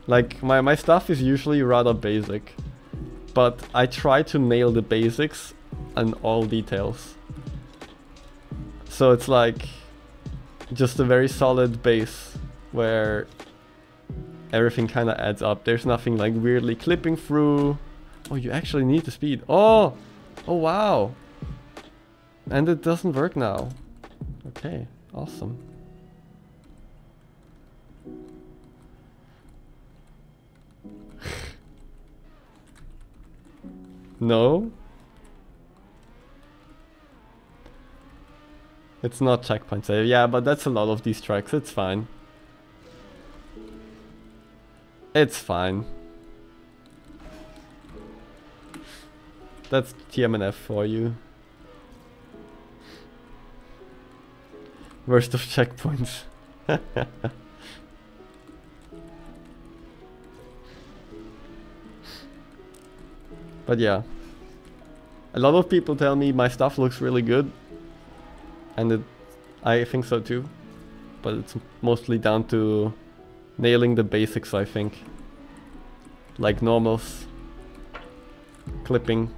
Like, my, my stuff is usually rather basic, but I try to nail the basics and all details. So it's like just a very solid base where everything kind of adds up. There's nothing like weirdly clipping through. Oh, you actually need the speed. Oh! Oh, wow! And it doesn't work now. Okay, awesome. No? It's not checkpoint save. Uh, yeah, but that's a lot of these tracks. It's fine. It's fine. That's TMNF for you. Worst of checkpoints. but yeah. A lot of people tell me my stuff looks really good and it, I think so too. But it's mostly down to nailing the basics, I think. Like normals, clipping,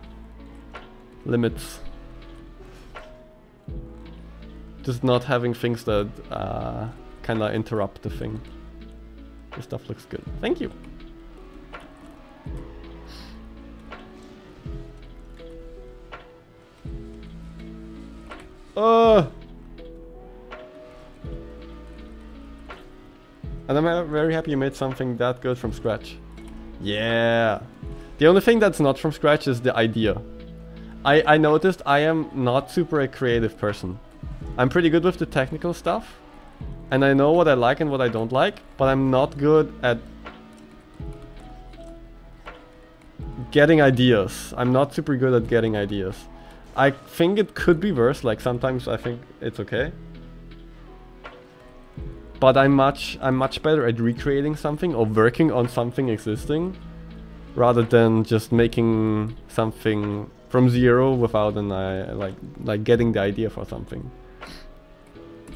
limits. Just not having things that uh, kind of interrupt the thing. This stuff looks good. Thank you. Oh! And I'm uh, very happy you made something that good from scratch. Yeah. The only thing that's not from scratch is the idea. I, I noticed I am not super a creative person. I'm pretty good with the technical stuff. And I know what I like and what I don't like. But I'm not good at getting ideas. I'm not super good at getting ideas. I think it could be worse, like sometimes I think it's okay. But I'm much I'm much better at recreating something or working on something existing rather than just making something from zero without an uh, like like getting the idea for something.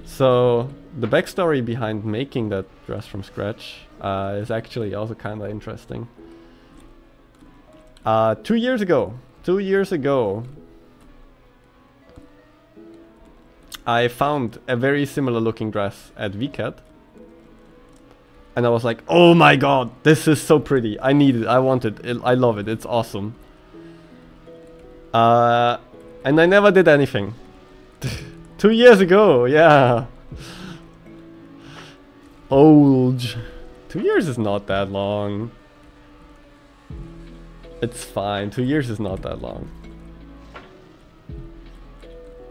So the backstory behind making that dress from scratch uh, is actually also kind of interesting. Uh, two years ago, two years ago, I found a very similar looking dress at Vket. And I was like, oh my god, this is so pretty. I need it, I want it, I love it, it's awesome. Uh, And I never did anything. Two years ago, yeah. Old. Two years is not that long. It's fine. Two years is not that long.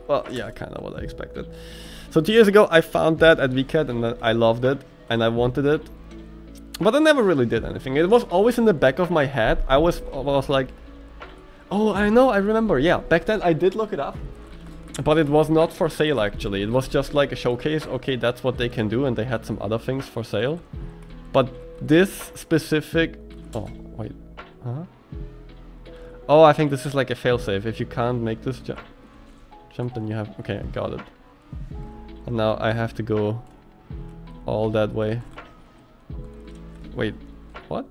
Well, yeah, kind of what I expected. So two years ago, I found that at Vket and I loved it and I wanted it. But I never really did anything. It was always in the back of my head. I was, I was like, oh, I know, I remember. Yeah, back then I did look it up. But it was not for sale actually. It was just like a showcase. Okay, that's what they can do. And they had some other things for sale. But this specific... Oh, wait. Huh? Oh, I think this is like a failsafe. If you can't make this jump, jump, then you have... Okay, I got it. And now I have to go all that way. Wait, what?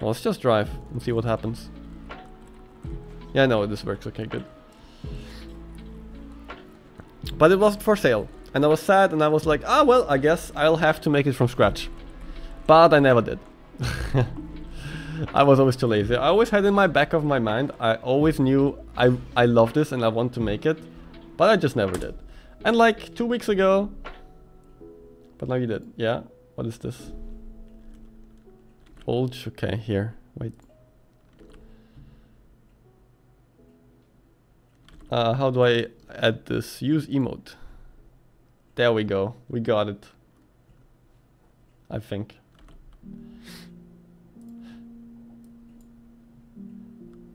Well, let's just drive and see what happens. Yeah, no, this works. Okay, good. But it wasn't for sale. And I was sad and I was like, ah, well, I guess I'll have to make it from scratch. But I never did. I was always too lazy. I always had in my back of my mind, I always knew I, I love this and I want to make it. But I just never did. And like two weeks ago... But now you did. Yeah? What is this? Old... Okay, here. Wait. Uh, how do I add this? Use emote. There we go. We got it. I think.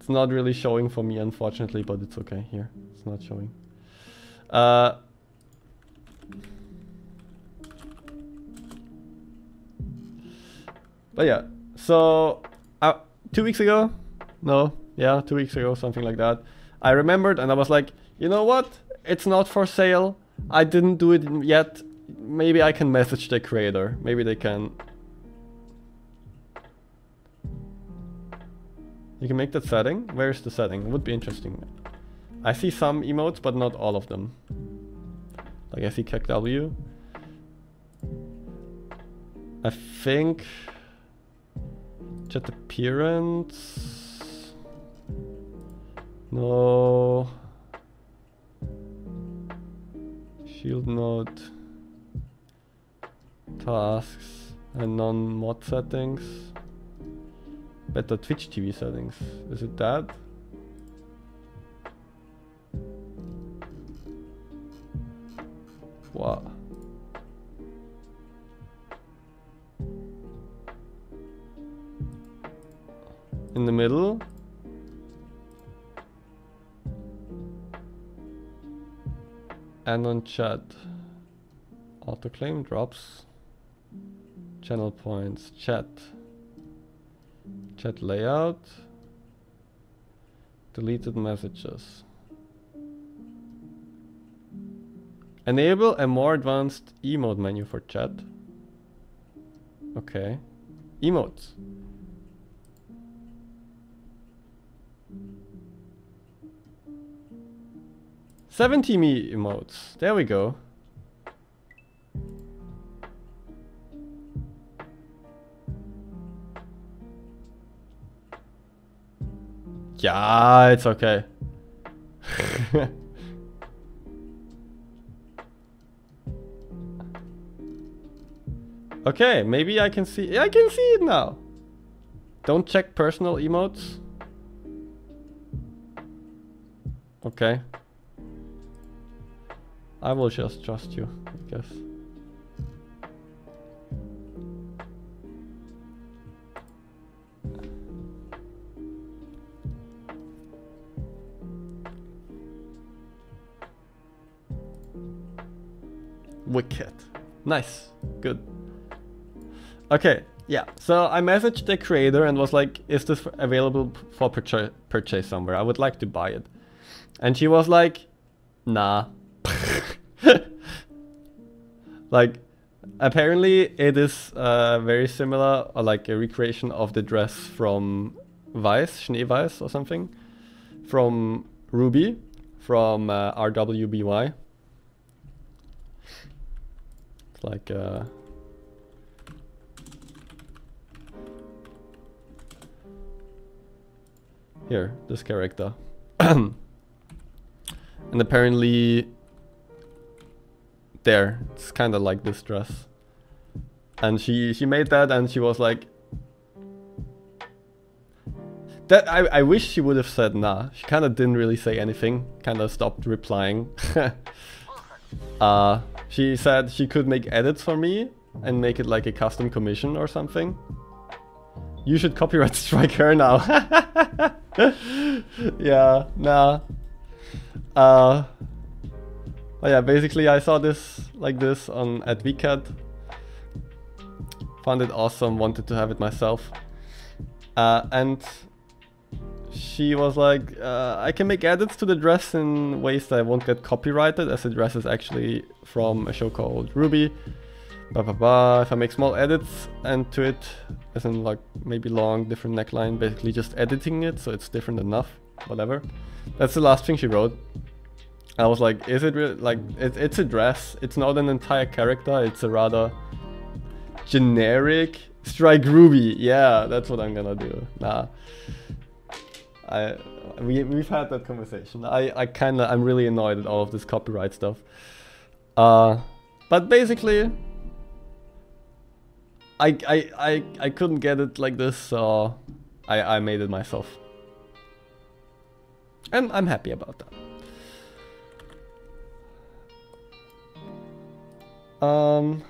It's not really showing for me, unfortunately, but it's okay. Here, it's not showing. Uh, but yeah, so uh, two weeks ago, no, yeah, two weeks ago, something like that. I remembered and I was like, you know what? It's not for sale. I didn't do it yet. Maybe I can message the creator. Maybe they can. You can make that setting? Where's the setting? It would be interesting. I see some emotes, but not all of them. Like I see KEKW. W. I think chat appearance. No. Shield mode. Tasks and non-mod settings. Better Twitch TV settings. Is it that? What? In the middle? And on chat. Auto claim drops. Channel points. Chat. Chat layout. Deleted messages. Enable a more advanced emote menu for chat. Okay. Emotes. 7TV emotes. There we go. Yeah, it's okay. okay, maybe I can see... I can see it now. Don't check personal emotes. Okay. I will just trust you, I guess. Wicked. Nice. Good. Okay, yeah. So I messaged the creator and was like, is this available for purchase, purchase somewhere? I would like to buy it. And she was like, nah. like, apparently it is uh, very similar, or like a recreation of the dress from Weiss, Schneeweiss or something. From Ruby, from uh, RWBY. Like uh Here, this character. and apparently there it's kind of like this dress. And she she made that and she was like that I, I wish she would have said nah. She kind of didn't really say anything kind of stopped replying uh she said she could make edits for me and make it like a custom commission or something you should copyright strike her now yeah nah uh Oh yeah, basically I saw this like this on at Vket. Found it awesome, wanted to have it myself. Uh, and she was like, uh, I can make edits to the dress in ways that I won't get copyrighted as the dress is actually from a show called RWBY. Blah, blah, blah. If I make small edits and to it, as in like maybe long, different neckline, basically just editing it so it's different enough, whatever. That's the last thing she wrote. I was like, is it really, like, it, it's a dress, it's not an entire character, it's a rather generic strike RWBY. Yeah, that's what I'm gonna do. Nah. I, we, we've had that conversation. I, I kinda, I'm really annoyed at all of this copyright stuff. Uh, but basically, I, I, I, I couldn't get it like this, so I, I made it myself. And I'm happy about that. Um.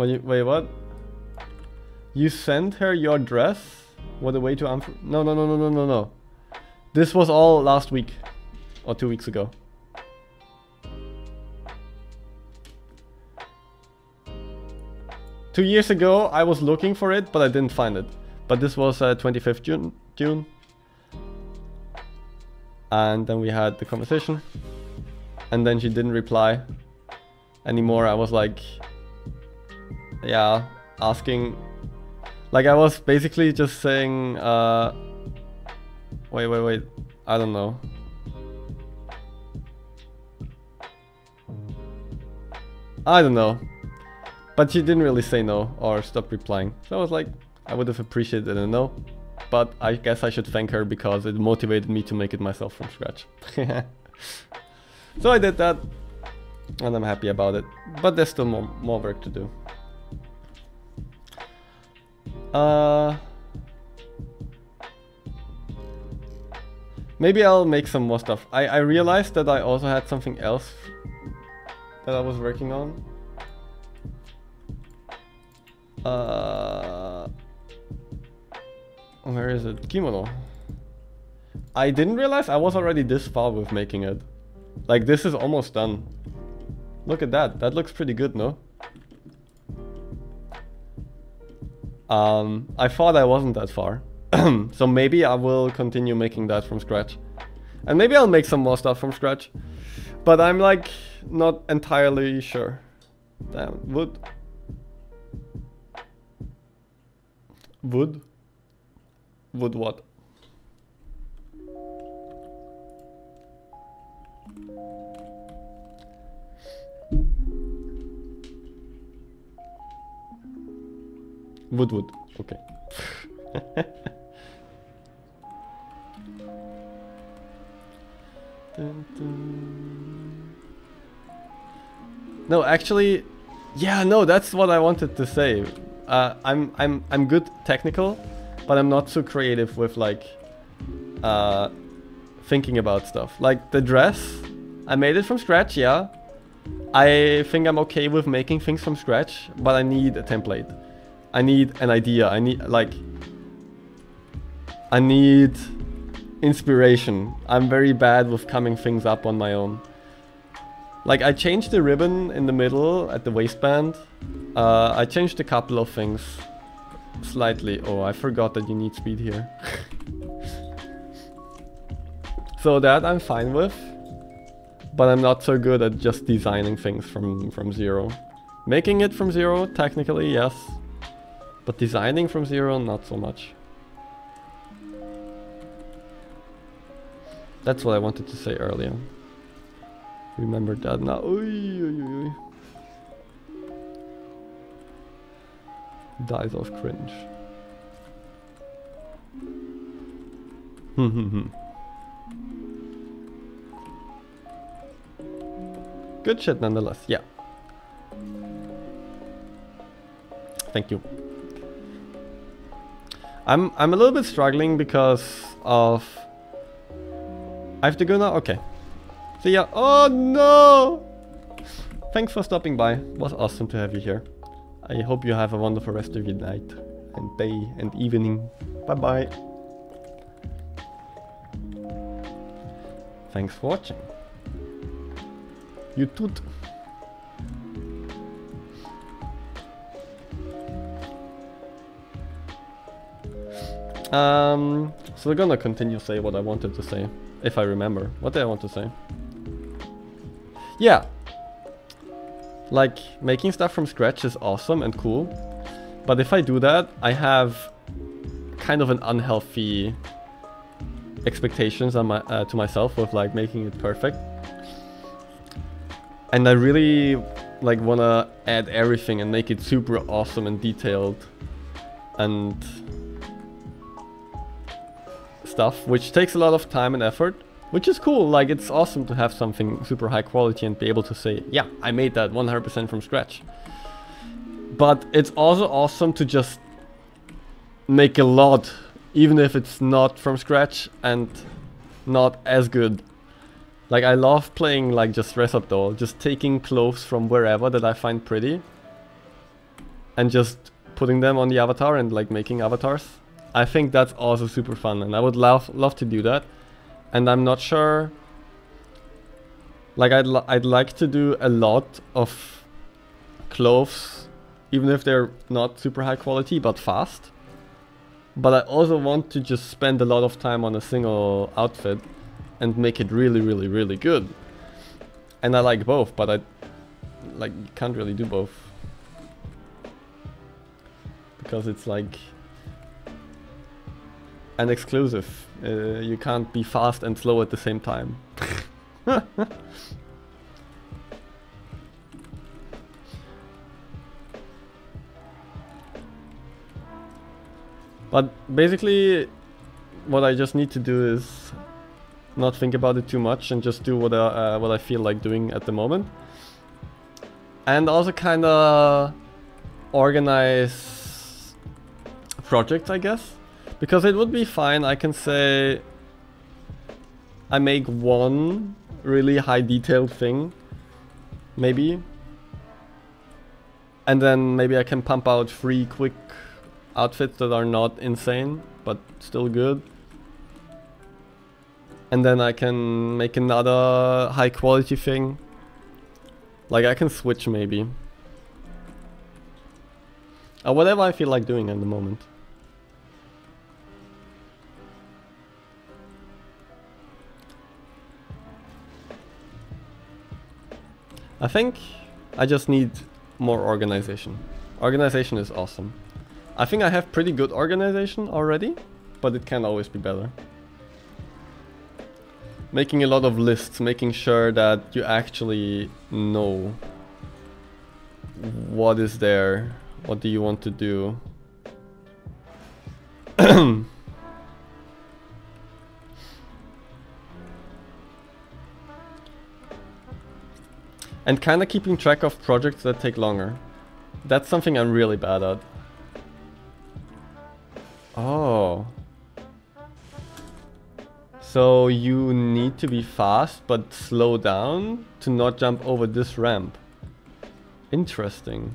Wait, wait, what? You sent her your dress? What a way to unf- No, no, no, no, no, no, no. This was all last week. Or two weeks ago. Two years ago, I was looking for it, but I didn't find it. But this was uh, 25th June. June and then we had the conversation and then she didn't reply anymore i was like yeah asking like i was basically just saying uh wait wait wait i don't know i don't know but she didn't really say no or stop replying so i was like i would have appreciated a no but I guess I should thank her because it motivated me to make it myself from scratch. so I did that, and I'm happy about it, but there's still more, more work to do. Uh, maybe I'll make some more stuff. I, I realized that I also had something else that I was working on. Uh, where is it? Kimono. I didn't realize I was already this far with making it. Like, this is almost done. Look at that. That looks pretty good, no? Um, I thought I wasn't that far. so maybe I will continue making that from scratch. And maybe I'll make some more stuff from scratch. But I'm like, not entirely sure. Damn, wood. Wood? Would what? Wood wood. Okay. No, actually, yeah, no, that's what I wanted to say. Uh, I'm I'm I'm good technical, but I'm not so creative with like uh, thinking about stuff. Like the dress, I made it from scratch, yeah. I think I'm okay with making things from scratch, but I need a template. I need an idea. I need like I need inspiration. I'm very bad with coming things up on my own. Like I changed the ribbon in the middle at the waistband. Uh, I changed a couple of things slightly. Oh, I forgot that you need speed here. so that I'm fine with. But I'm not so good at just designing things from, from zero. Making it from zero, technically, yes. But designing from zero, not so much. That's what I wanted to say earlier. Remember that now. Oy, oy, oy. Dies of cringe. Good shit nonetheless, yeah. Thank you. I'm I'm a little bit struggling because of I have to go now? Okay. See ya. Oh no! Thanks for stopping by. It was awesome to have you here. I hope you have a wonderful rest of your night and day and evening. Bye bye. Thanks for watching. You toot. Um, so we're gonna continue say what I wanted to say, if I remember. What did I want to say? Yeah. Like, making stuff from scratch is awesome and cool. But if I do that, I have kind of an unhealthy expectations on my, uh, to myself with like making it perfect. And I really like wanna add everything and make it super awesome and detailed. And stuff, which takes a lot of time and effort, which is cool. Like, it's awesome to have something super high quality and be able to say, yeah, I made that 100% from scratch. But it's also awesome to just make a lot, even if it's not from scratch and not as good. Like, I love playing, like, just dress up doll, just taking clothes from wherever that I find pretty and just putting them on the avatar and, like, making avatars. I think that's also super fun and I would love love to do that. And I'm not sure like I'd li I'd like to do a lot of clothes even if they're not super high quality but fast. But I also want to just spend a lot of time on a single outfit and make it really really really good. And I like both, but I like can't really do both. Because it's like an exclusive. Uh, you can't be fast and slow at the same time. but basically, what I just need to do is not think about it too much and just do what I, uh, what I feel like doing at the moment. And also kind of organize projects, I guess. Because it would be fine, I can say I make one really high detailed thing, maybe. And then maybe I can pump out three quick outfits that are not insane, but still good. And then I can make another high quality thing. Like I can switch maybe. Or whatever I feel like doing at the moment. I think I just need more organization. Organization is awesome. I think I have pretty good organization already, but it can always be better. Making a lot of lists, making sure that you actually know what is there, what do you want to do. And kind of keeping track of projects that take longer. That's something I'm really bad at. Oh. So you need to be fast but slow down to not jump over this ramp. Interesting.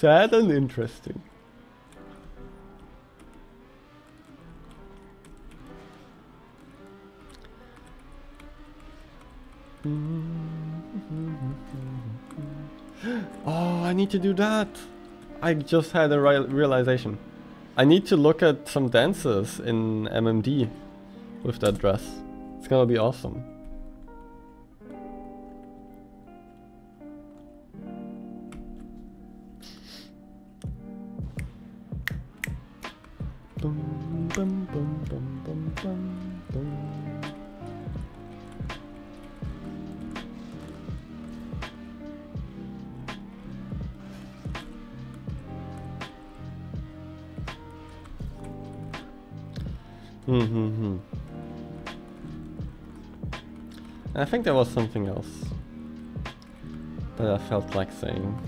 Sad and interesting. Oh, I need to do that. I just had a realization. I need to look at some dances in MMD with that dress. It's gonna be awesome. Boom, Mm-hmm. I think there was something else that I felt like saying.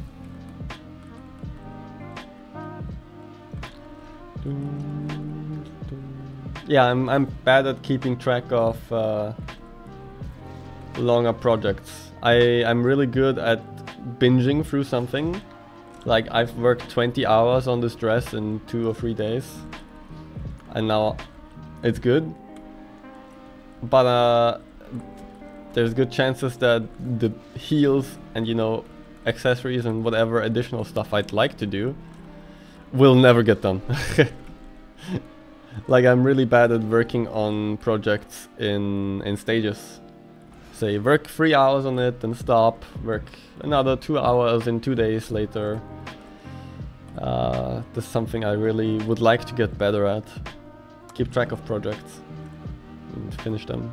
Yeah, I'm I'm bad at keeping track of uh, longer projects. I I'm really good at binging through something. Like I've worked 20 hours on this dress in two or three days, and now it's good. But uh, there's good chances that the heels and you know accessories and whatever additional stuff I'd like to do will never get done. like I'm really bad at working on projects in in stages. Say work three hours on it, and stop. Work another two hours in two days later. Uh, this is something I really would like to get better at. Keep track of projects and finish them.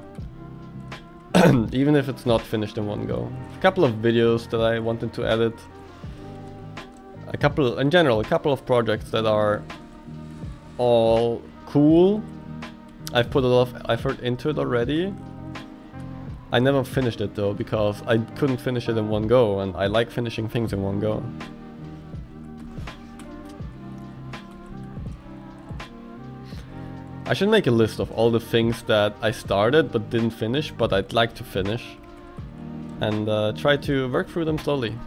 Even if it's not finished in one go. A couple of videos that I wanted to edit. A couple, in general, a couple of projects that are all cool. I've put a lot of effort into it already. I never finished it though, because I couldn't finish it in one go, and I like finishing things in one go. I should make a list of all the things that I started but didn't finish, but I'd like to finish. And uh, try to work through them slowly.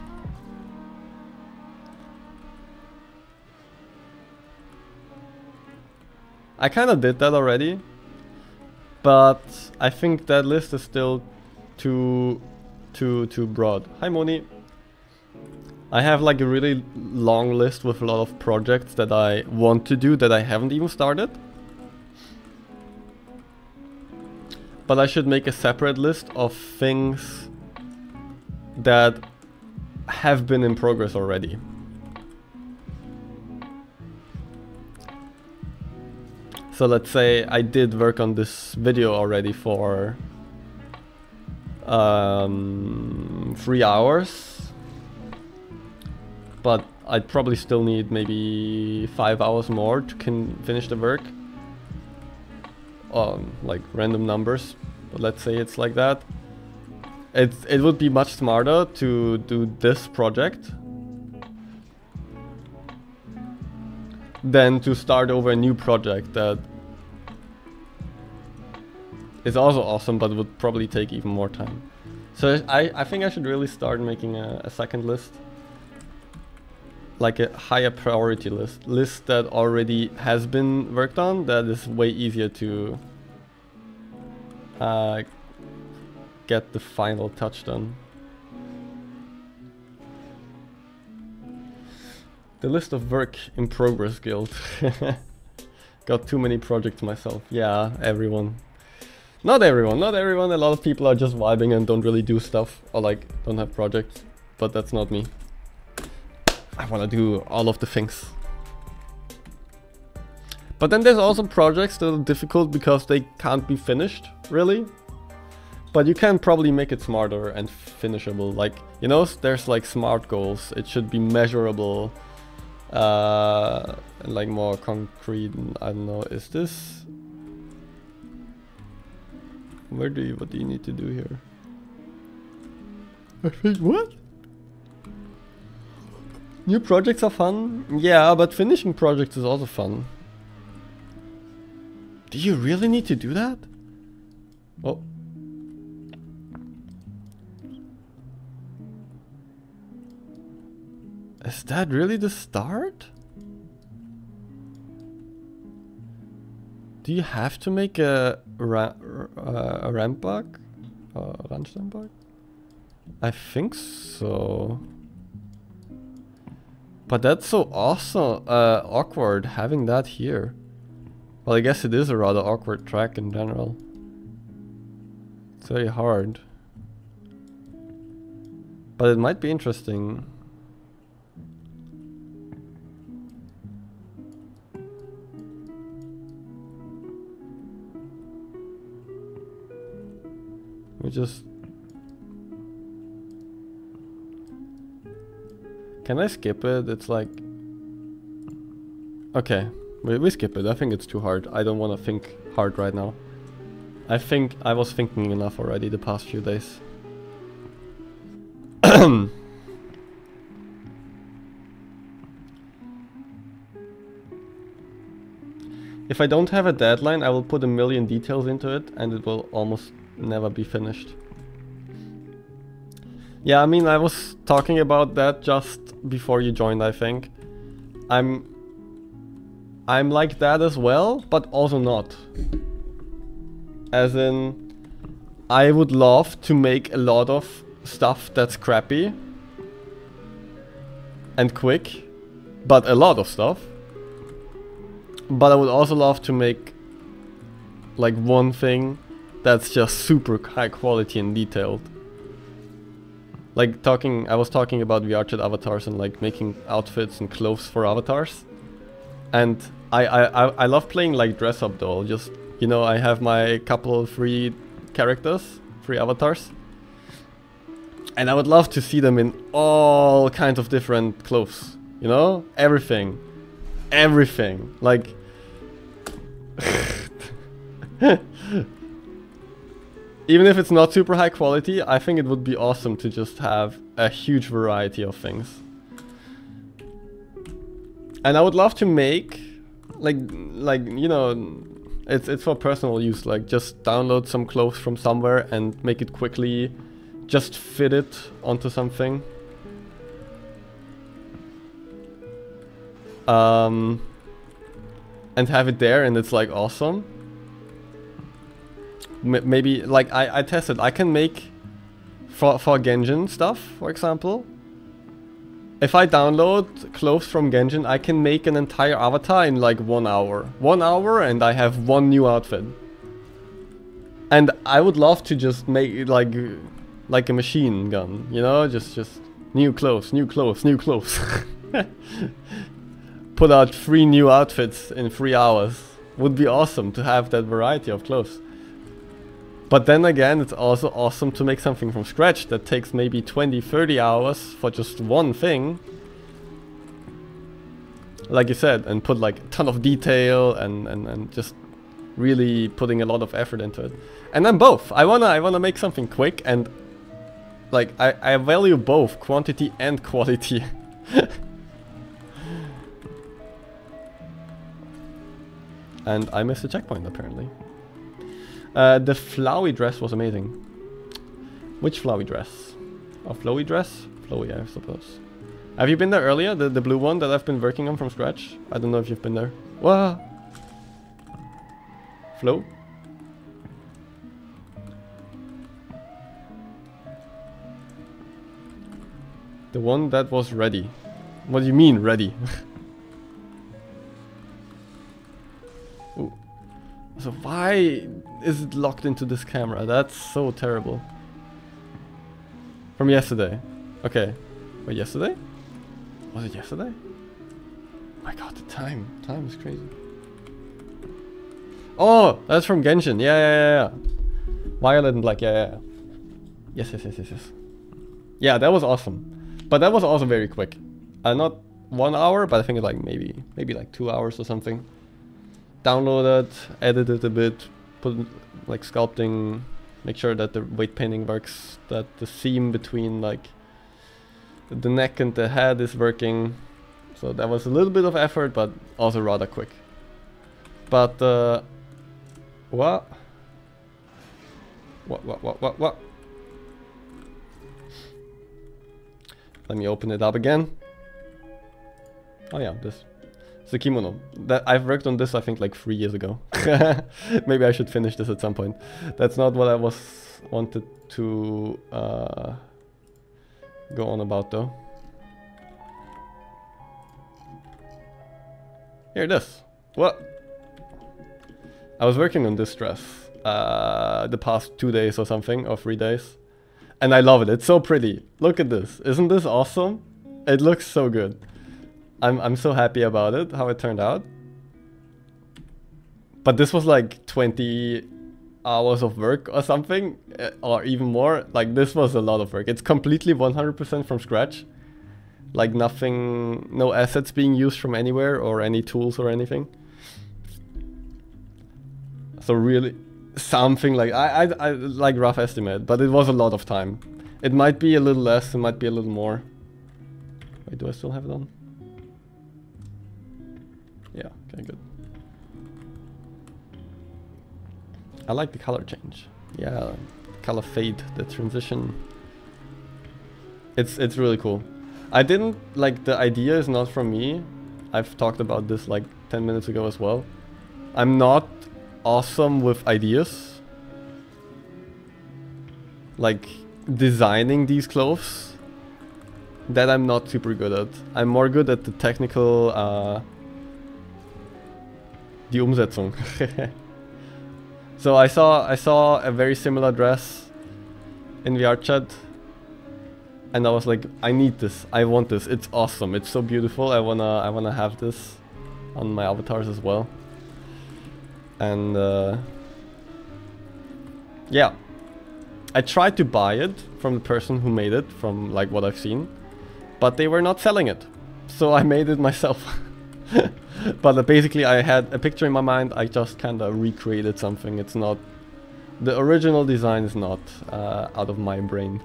I kind of did that already, but I think that list is still too, too, too broad. Hi Moni. I have like a really long list with a lot of projects that I want to do that I haven't even started. But I should make a separate list of things that have been in progress already. So let's say I did work on this video already for um, three hours, but I'd probably still need maybe five hours more to can finish the work. Um, like random numbers, but let's say it's like that. It it would be much smarter to do this project than to start over a new project that is also awesome but would probably take even more time. So I, I think I should really start making a, a second list. Like a higher priority list. List that already has been worked on that is way easier to uh, get the final touch done. The list of work in progress guild. Got too many projects myself. Yeah, everyone. Not everyone, not everyone. A lot of people are just vibing and don't really do stuff or like don't have projects. But that's not me. I want to do all of the things. But then there's also projects that are difficult because they can't be finished, really. But you can probably make it smarter and finishable. Like, you know, there's like smart goals. It should be measurable. Uh, like more concrete. I don't know. Is this? Where do you? What do you need to do here? I think what? New projects are fun. Yeah, but finishing projects is also fun. Do you really need to do that? Oh. Is that really the start? Do you have to make a, ra uh, a ramp bug? Uh, bug? I think so. But that's so awesome, uh, awkward having that here. Well, I guess it is a rather awkward track in general. It's very hard. But it might be interesting. We just... Can I skip it? It's like... Okay. We, we skip it. I think it's too hard. I don't want to think hard right now. I think I was thinking enough already the past few days. if I don't have a deadline, I will put a million details into it and it will almost never be finished. Yeah, I mean, I was talking about that just before you joined, I think. I'm I'm like that as well, but also not. As in, I would love to make a lot of stuff that's crappy and quick, but a lot of stuff. But I would also love to make like one thing that's just super high quality and detailed. Like talking, I was talking about VR avatars and like making outfits and clothes for avatars. And I, I, I, I love playing like dress up doll. Just, you know, I have my couple free characters, free avatars. And I would love to see them in all kinds of different clothes. You know? Everything. Everything. Like... Even if it's not super high quality, I think it would be awesome to just have a huge variety of things. And I would love to make, like, like you know, it's it's for personal use. Like, just download some clothes from somewhere and make it quickly, just fit it onto something. Um, and have it there, and it's like awesome. M maybe like I I tested. I can make for for Genshin stuff, for example. If I download clothes from Genshin, I can make an entire avatar in like one hour. One hour and I have one new outfit. And I would love to just make like like a machine gun, you know? Just just new clothes, new clothes, new clothes. Put out three new outfits in three hours. Would be awesome to have that variety of clothes. But then again, it's also awesome to make something from scratch that takes maybe 20, 30 hours for just one thing. Like you said, and put like a ton of detail and, and, and just really putting a lot of effort into it. And then both. I wanna I wanna make something quick and like I, I value both quantity and quality. and I missed a checkpoint apparently. Uh, the flowy dress was amazing. Which flowy dress? A flowy dress? Flowy, I suppose. Have you been there earlier? The, the blue one that I've been working on from scratch? I don't know if you've been there. Whoa! Flow? The one that was ready. What do you mean, ready? So why is it locked into this camera? That's so terrible. From yesterday. Okay. Wait, yesterday? Was it yesterday? My god, the time. Time is crazy. Oh, that's from Genshin. Yeah, yeah, yeah, yeah. Violet and Black. Yeah, yeah, yeah. Yes, yes, yes, yes, yes. Yeah, that was awesome. But that was also very quick. Uh, not one hour, but I think it's like maybe, maybe like two hours or something. Downloaded, edited a bit, put like sculpting, make sure that the weight painting works, that the seam between like the neck and the head is working. So that was a little bit of effort, but also rather quick. But uh, what? What? What? What? What? What? Let me open it up again. Oh yeah, this. A kimono. That I've worked on this I think like three years ago. Maybe I should finish this at some point. That's not what I was wanted to uh, go on about though. Here it is. What? I was working on this dress uh, the past two days or something, or three days. And I love it. It's so pretty. Look at this. Isn't this awesome? It looks so good. I'm, I'm so happy about it, how it turned out. But this was like 20 hours of work or something, uh, or even more. Like this was a lot of work. It's completely 100% from scratch. Like nothing, no assets being used from anywhere or any tools or anything. So really, something like I, I, I like rough estimate, but it was a lot of time. It might be a little less, it might be a little more. Wait, do I still have it on? Okay, good. I like the color change. Yeah, color fade, the transition. It's it's really cool. I didn't like the idea is not from me. I've talked about this like 10 minutes ago as well. I'm not awesome with ideas. Like designing these clothes. That I'm not super good at. I'm more good at the technical uh, die Umsetzung. so I saw I saw a very similar dress in VRChat and I was like, I need this. I want this. It's awesome. It's so beautiful. I wanna I wanna have this on my avatars as well. And uh, yeah, I tried to buy it from the person who made it, from like what I've seen, but they were not selling it. So I made it myself. but uh, basically I had a picture in my mind, I just kind of recreated something. It's not, the original design is not uh, out of my brain.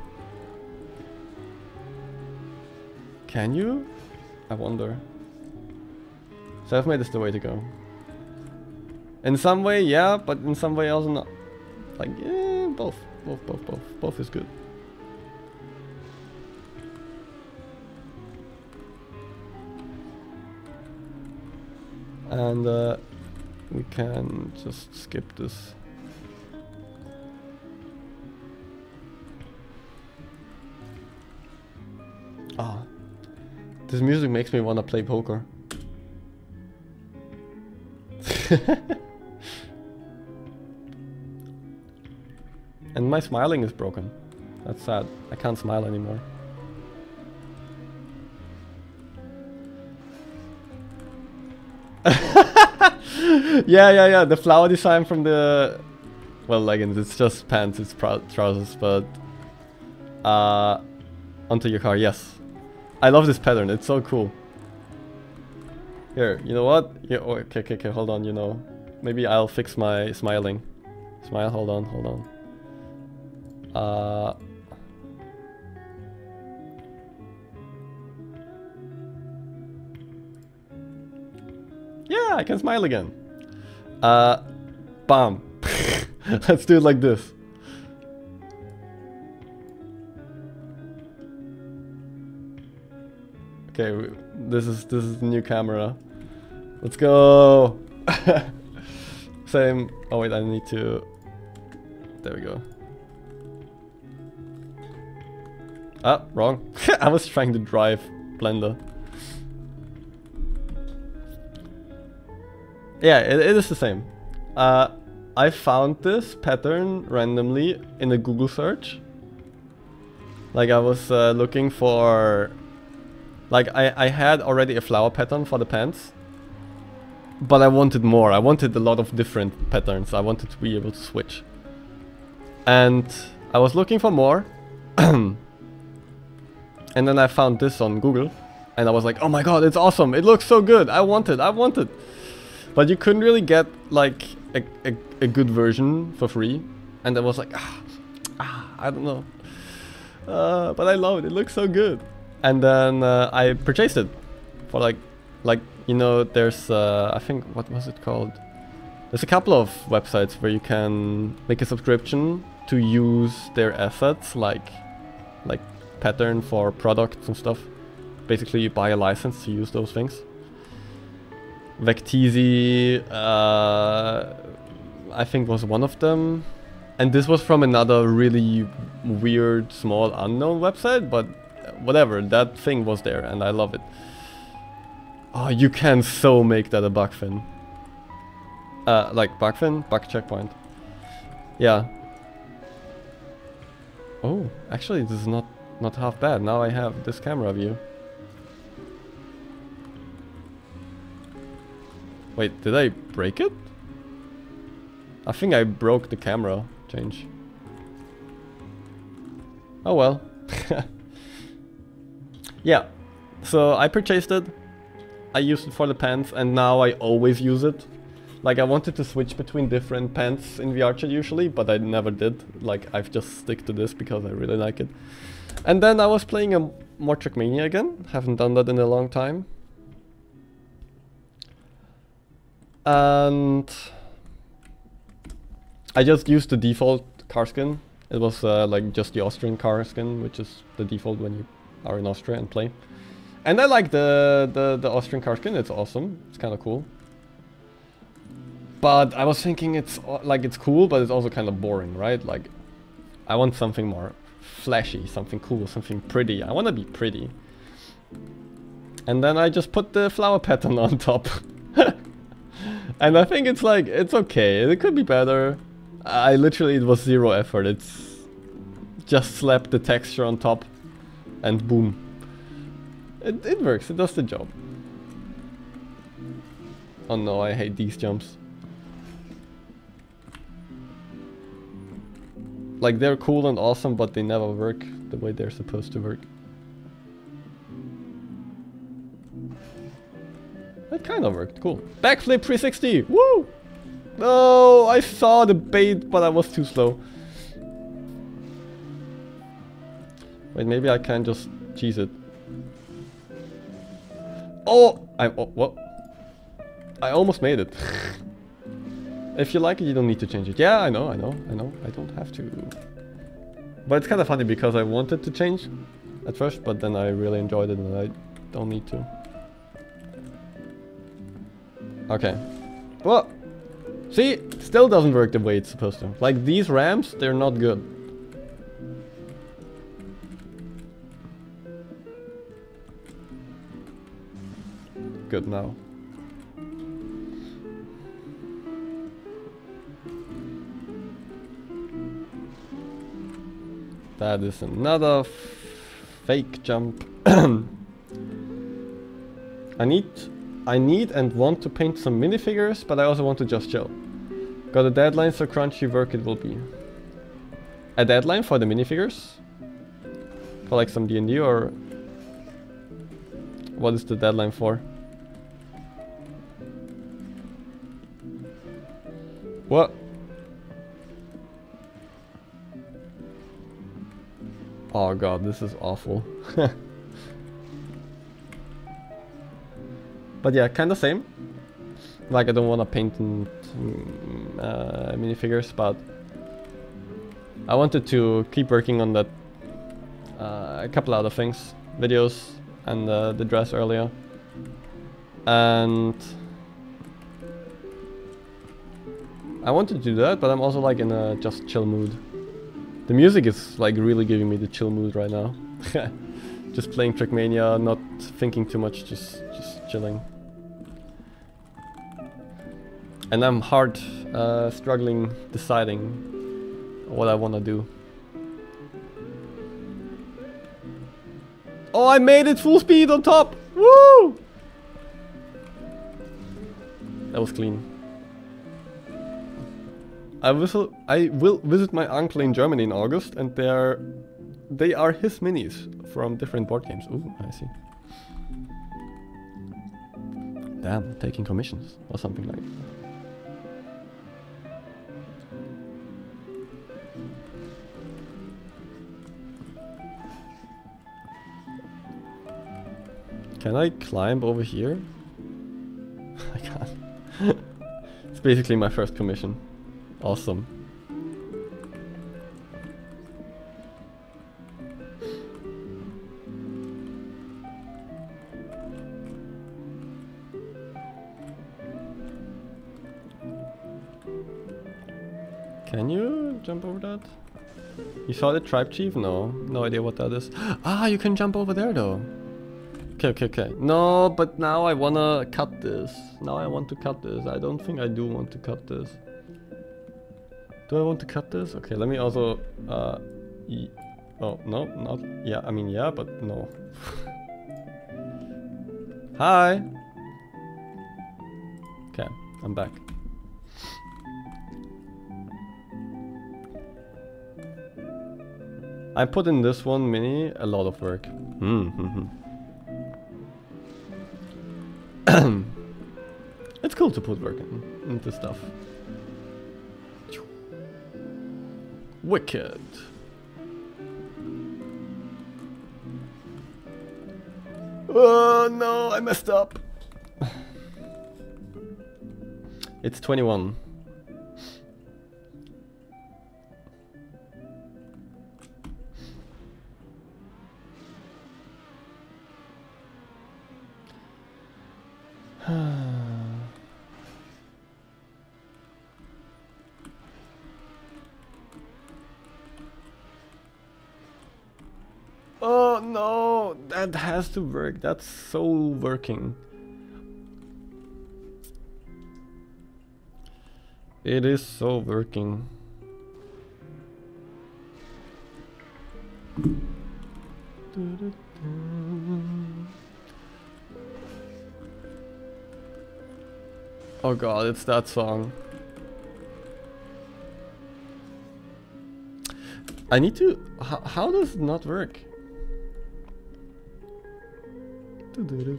Can you? I wonder. Self-made is the way to go. In some way, yeah, but in some way also not. Like, yeah, both. Both, both, both. Both is good. And uh, we can just skip this. Ah, this music makes me want to play poker. and my smiling is broken. That's sad. I can't smile anymore. yeah, yeah, yeah. The flower design from the... Well, leggings. It's just pants. It's trousers, but... Uh, onto your car, yes. I love this pattern. It's so cool. Here, you know what? Yeah, oh, okay, okay, okay, hold on, you know. Maybe I'll fix my smiling. Smile, hold on, hold on. Uh... Yeah, I can smile again. Uh, bam. Let's do it like this. Okay, this is this is the new camera. Let's go. Same. Oh wait, I need to. There we go. Ah, wrong. I was trying to drive Blender. Yeah, it, it is the same. Uh, I found this pattern randomly in a Google search. Like I was uh, looking for like, I, I had already a flower pattern for the pants. But I wanted more. I wanted a lot of different patterns. I wanted to be able to switch. And I was looking for more. and then I found this on Google. And I was like, oh my god, it's awesome. It looks so good. I want it. I want it. But you couldn't really get like a, a, a good version for free. And I was like, ah, ah I don't know. Uh, but I love it. It looks so good and then uh, I purchased it for like, like you know, there's uh, I think what was it called? There's a couple of websites where you can make a subscription to use their assets, like, like pattern for products and stuff. Basically, you buy a license to use those things. Vecteezy, uh, I think was one of them. And this was from another really weird, small, unknown website, but whatever, that thing was there and I love it. Oh, you can so make that a bug fin. Uh, like bug fin, bug checkpoint. Yeah. Oh, actually this is not, not half bad. Now I have this camera view. Wait, did I break it? I think I broke the camera change. Oh well. Yeah, so I purchased it. I used it for the pants and now I always use it. Like I wanted to switch between different pens in VRChat usually, but I never did. Like I've just stick to this because I really like it. And then I was playing a more Trackmania again. Haven't done that in a long time. And I just used the default car skin. It was uh, like just the Austrian car skin, which is the default when you are in Austria and play. And I like the, the, the Austrian car skin, it's awesome. It's kind of cool. But I was thinking it's uh, like it's cool, but it's also kind of boring, right? Like I want something more flashy, something cool, something pretty. I want to be pretty. And then I just put the flower pattern on top. and I think it's like, it's okay. It could be better. I literally, it was zero effort. It's just slap the texture on top and boom. It, it works, it does the job. Oh no, I hate these jumps. Like they're cool and awesome, but they never work the way they're supposed to work. That kind of worked, cool. Backflip 360, woo! No, I saw the bait, but I was too slow. Wait, maybe I can just cheese it. Oh! I, oh, what? I almost made it. if you like it, you don't need to change it. Yeah, I know, I know, I know. I don't have to. But it's kind of funny because I wanted to change at first, but then I really enjoyed it and I don't need to. Okay. Well, see, still doesn't work the way it's supposed to. Like these ramps, they're not good. Good now. That is another fake jump. I need I need and want to paint some minifigures, but I also want to just chill. Got a deadline, so crunchy work it will be. A deadline for the minifigures? For like some D&D or... What is the deadline for? What? Oh god, this is awful. but yeah, kind of same. Like I don't want to paint in, uh, minifigures, but I wanted to keep working on that. Uh, a couple other things, videos and uh, the dress earlier, and I wanted to do that, but I'm also like in a just chill mood. The music is like really giving me the chill mood right now. just playing Trackmania, not thinking too much, just just chilling. And I'm hard uh, struggling deciding what I want to do. Oh, I made it full speed on top! Woo! That was clean. I will I will visit my uncle in Germany in August, and they are they are his minis from different board games. Ooh, I see. Damn, taking commissions or something like. Can I climb over here? I can't. it's basically my first commission. Awesome. Can you jump over that? You saw the tribe chief? No, no idea what that is. Ah, you can jump over there though. Okay, okay, okay. No, but now I wanna cut this. Now I want to cut this. I don't think I do want to cut this. Do I want to cut this? Okay, let me also... Uh, oh, no, not... Yeah, I mean, yeah, but no. Hi! Okay, I'm back. I put in this one mini a lot of work. Mm -hmm. it's cool to put work in, into stuff. Wicked. Oh no, I messed up. It's 21. Has to work. That's so working. It is so working. Oh god, it's that song. I need to... How, how does it not work? But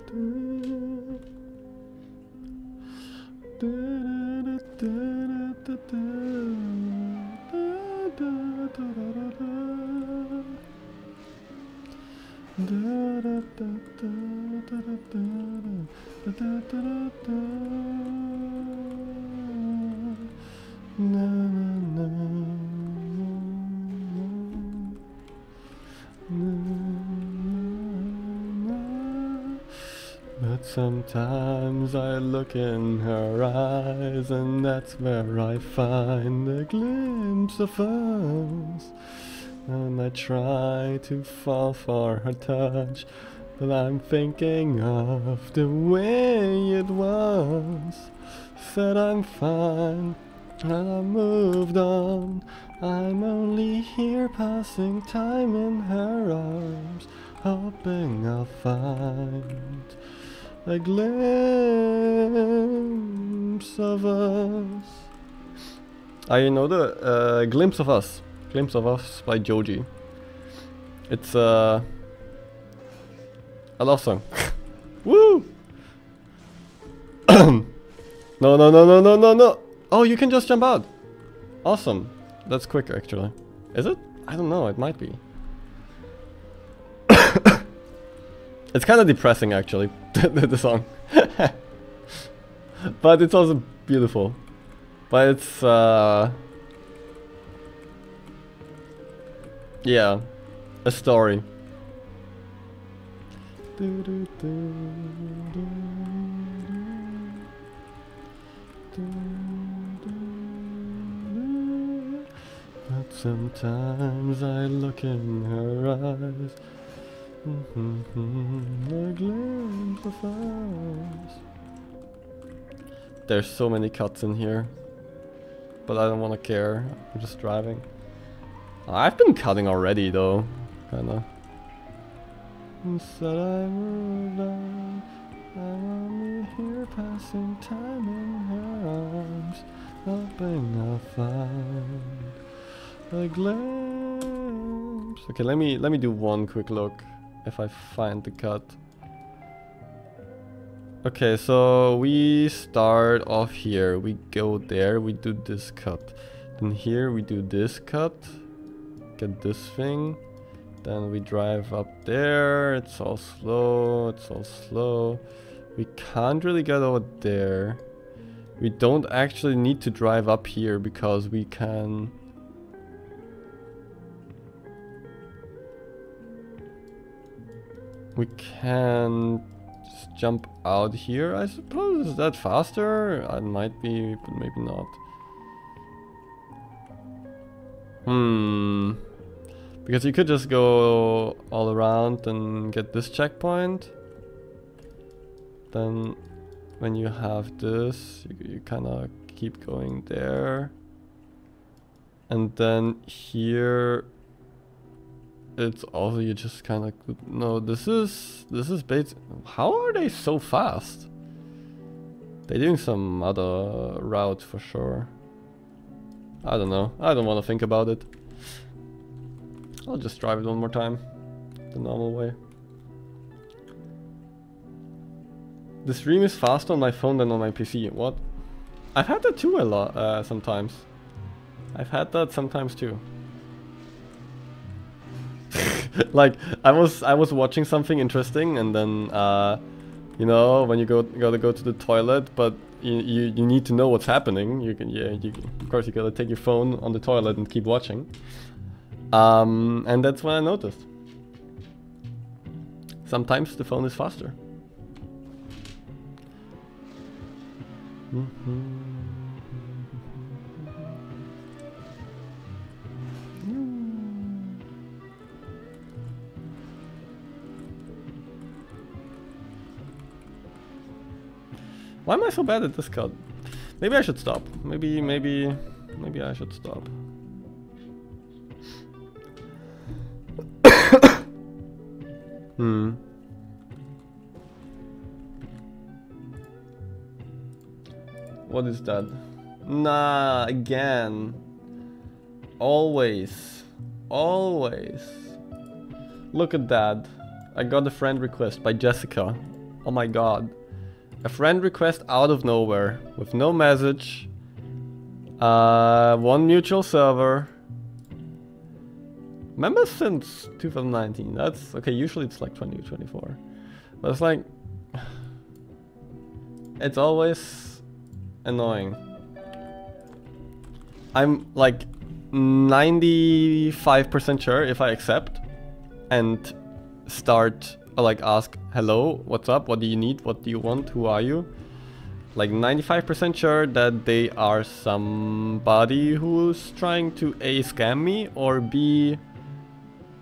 sometimes I look in her eyes, and that's where I find a glimpse of us. And I try to fall for her touch, but I'm thinking of the way it was. Said I'm fine, and I moved on. I'm only here passing time in her arms, hoping I'll find a glimpse of us. I know the uh, glimpse of us. Glimpse of Us by Joji. It's uh, a love song. Woo! no, no, no, no, no, no, no! Oh, you can just jump out. Awesome. That's quicker, actually. Is it? I don't know. It might be. It's kind of depressing, actually, the, the song. but it's also beautiful. But it's uh. Yeah, a story. But sometimes I look in her eyes, There's so many cuts in here, but I don't want to care. I'm just driving. I've been cutting already though, kinda. Said I moved on, I'm only here passing time in her arms, hoping I'll find a glimpse. Okay, let me let me do one quick look if I find the cut. Okay, so we start off here, we go there, we do this cut. Then here we do this cut get this thing. Then we drive up there. It's all slow. It's all slow. We can't really get over there. We don't actually need to drive up here because we can... We can just jump out here, I suppose. Is that faster? It might be, but maybe not. Hmm. Because you could just go all around and get this checkpoint. Then when you have this, you, you kind of keep going there. And then here it's also you just kind of no this is this is bait how are they so fast they're doing some other route for sure I don't know I don't want to think about it I'll just drive it one more time. The normal way. The stream is faster on my phone than on my PC. What? I've had that too a lot, uh, sometimes. I've had that sometimes too. like I was I was watching something interesting and then uh, you know when you go gotta go to the toilet but you, you, you need to know what's happening. You can yeah you, of course you gotta take your phone on the toilet and keep watching. Um, and that's when I noticed. Sometimes the phone is faster Why am I so bad at this card? Maybe I should stop. Maybe, maybe, maybe I should stop. hmm. What is that? Nah, again. Always. Always. Look at that. I got a friend request by Jessica. Oh my god. A friend request out of nowhere with no message. Uh, one mutual server. Members since 2019. That's okay. Usually it's like 2024, but it's like it's always annoying. I'm like 95% sure if I accept and start like ask hello what's up? What do you need? What do you want? Who are you? Like 95% sure that they are somebody who's trying to a scam me or b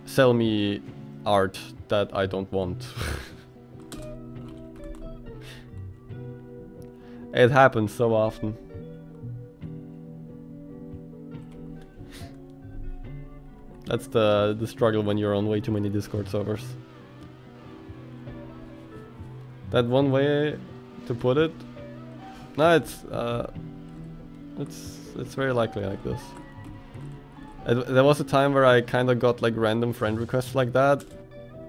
sell me art that I don't want. It happens so often. That's the the struggle when you're on way too many Discord servers. That one way to put it. No, it's uh, it's it's very likely like this. It, there was a time where I kind of got like random friend requests like that.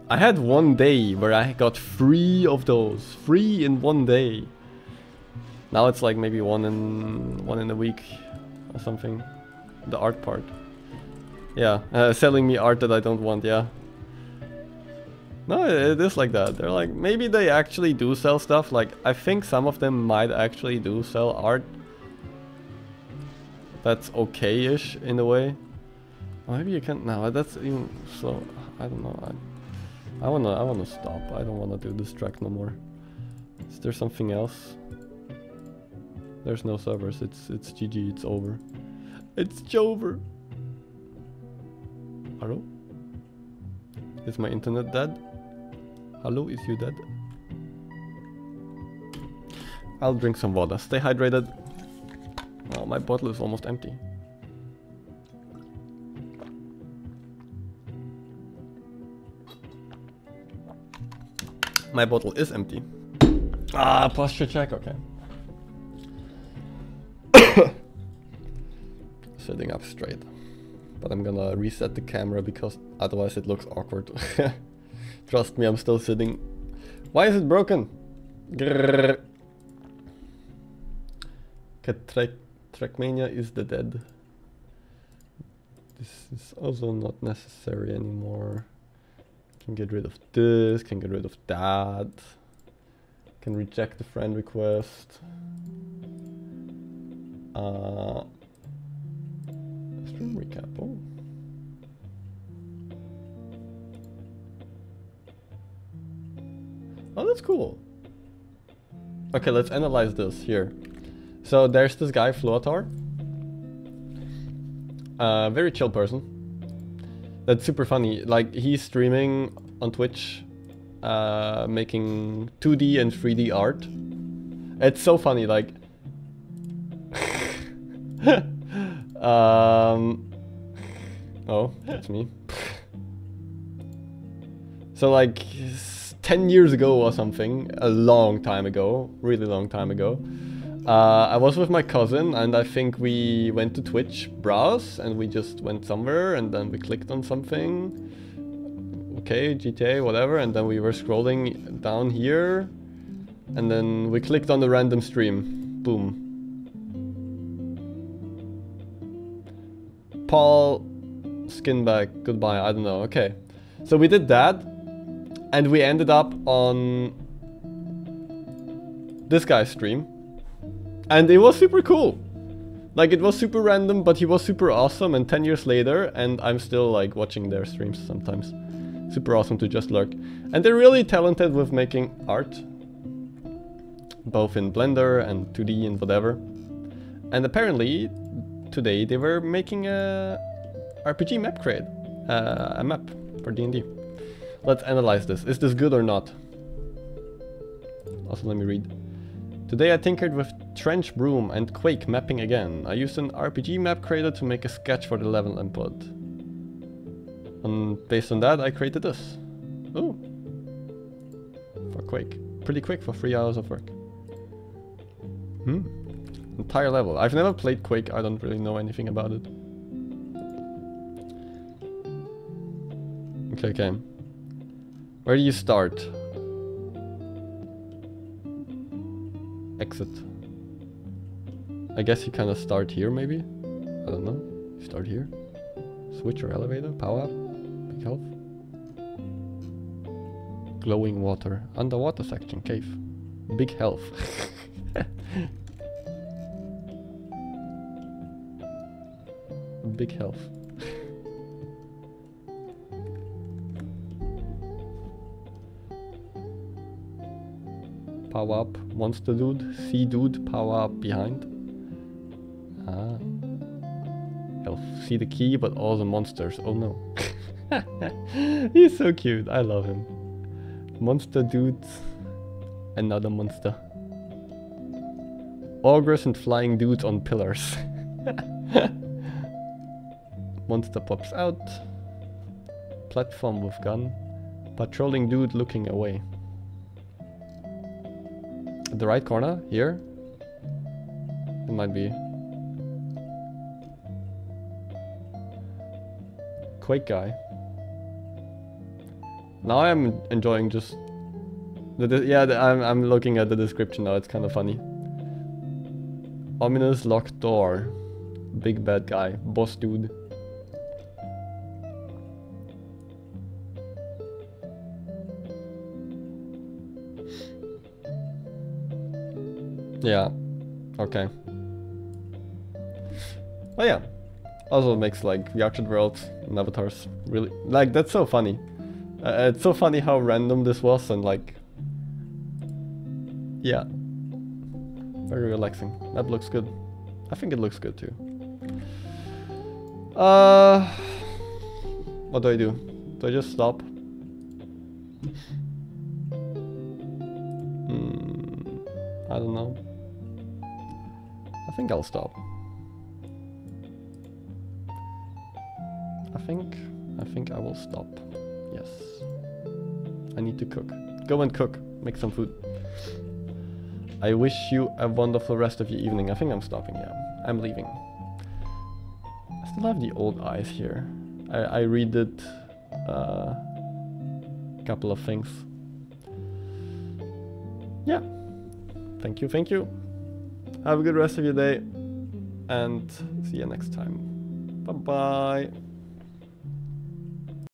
I had one day where I got three of those, three in one day. Now it's like maybe one in one in a week or something. The art part. Yeah, uh, selling me art that I don't want, yeah. No, it is like that. They're like, maybe they actually do sell stuff. Like, I think some of them might actually do sell art. That's okay-ish in a way. maybe you can't, no, that's even, so, I don't know. I, I wanna, I wanna stop. I don't wanna do this track no more. Is there something else? There's no servers. It's, it's GG. It's over. It's over. Hello? Is my internet dead? Hello, is you dead? I'll drink some water. Stay hydrated. Oh, my bottle is almost empty. My bottle is empty. Ah, posture check, okay. Sitting up straight. But I'm gonna reset the camera because otherwise it looks awkward. Trust me, I'm still sitting. Why is it broken? Grrr. Is the dead. This is also not necessary anymore. Can get rid of this, can get rid of that. Can reject the friend request. Uh, Stream recap. Oh. Oh, that's cool. Okay, let's analyze this here. So there's this guy, Fluatar. Uh, very chill person. That's super funny. Like, he's streaming on Twitch, uh, making 2D and 3D art. It's so funny, like... Um. Oh, that's me. so like 10 years ago or something, a long time ago, really long time ago, uh, I was with my cousin and I think we went to Twitch browse and we just went somewhere and then we clicked on something. Okay, GTA, whatever, and then we were scrolling down here And then we clicked on the random stream. Boom. Paul Skinback, goodbye, I don't know, okay. So we did that, and we ended up on this guy's stream. And it was super cool. Like, it was super random, but he was super awesome, and 10 years later, and I'm still, like, watching their streams sometimes. Super awesome to just lurk. And they're really talented with making art. Both in Blender and 2D and whatever. And apparently, today they were making a RPG map crate. Uh, a map for D&D. Let's analyze this. Is this good or not? Also, let me read. Today I tinkered with TrenchBroom and Quake mapping again. I used an RPG map creator to make a sketch for the level input. And based on that I created this. Oh. For Quake. Pretty quick for three hours of work. Hmm. Entire level. I've never played Quake, I don't really know anything about it. Okay, okay. Where do you start? Exit. I guess you kind of start here, maybe? I don't know. Start here. Switch or elevator, power up, big health. Glowing water, underwater section, cave. Big health. big health. Power up, monster dude, sea dude, power up behind. Ah. He'll see the key, but all the monsters. Oh no. He's so cute. I love him. Monster dudes. Another monster. Ogres and flying dudes on pillars. monster pops out. Platform with gun. Patrolling dude looking away the right corner here? It might be. Quake guy. Now I'm enjoying just the yeah the, I'm I'm looking at the description now. It's kind of funny. Ominous locked door. Big bad guy. Boss dude. Yeah. Okay. Oh yeah. Also makes like Reacted Worlds and avatars really like that's so funny. Uh, it's so funny how random this was and like yeah. Very relaxing. That looks good. I think it looks good too. Uh what do I do? Do I just stop? I don't know. I think I'll stop. I think, I think I will stop. Yes. I need to cook. Go and cook. Make some food. I wish you a wonderful rest of your evening. I think I'm stopping, yeah. I'm leaving. I still have the old eyes here. I, I redid a uh, couple of things. Yeah. Thank you, thank you. Have a good rest of your day and see you next time. Bye bye.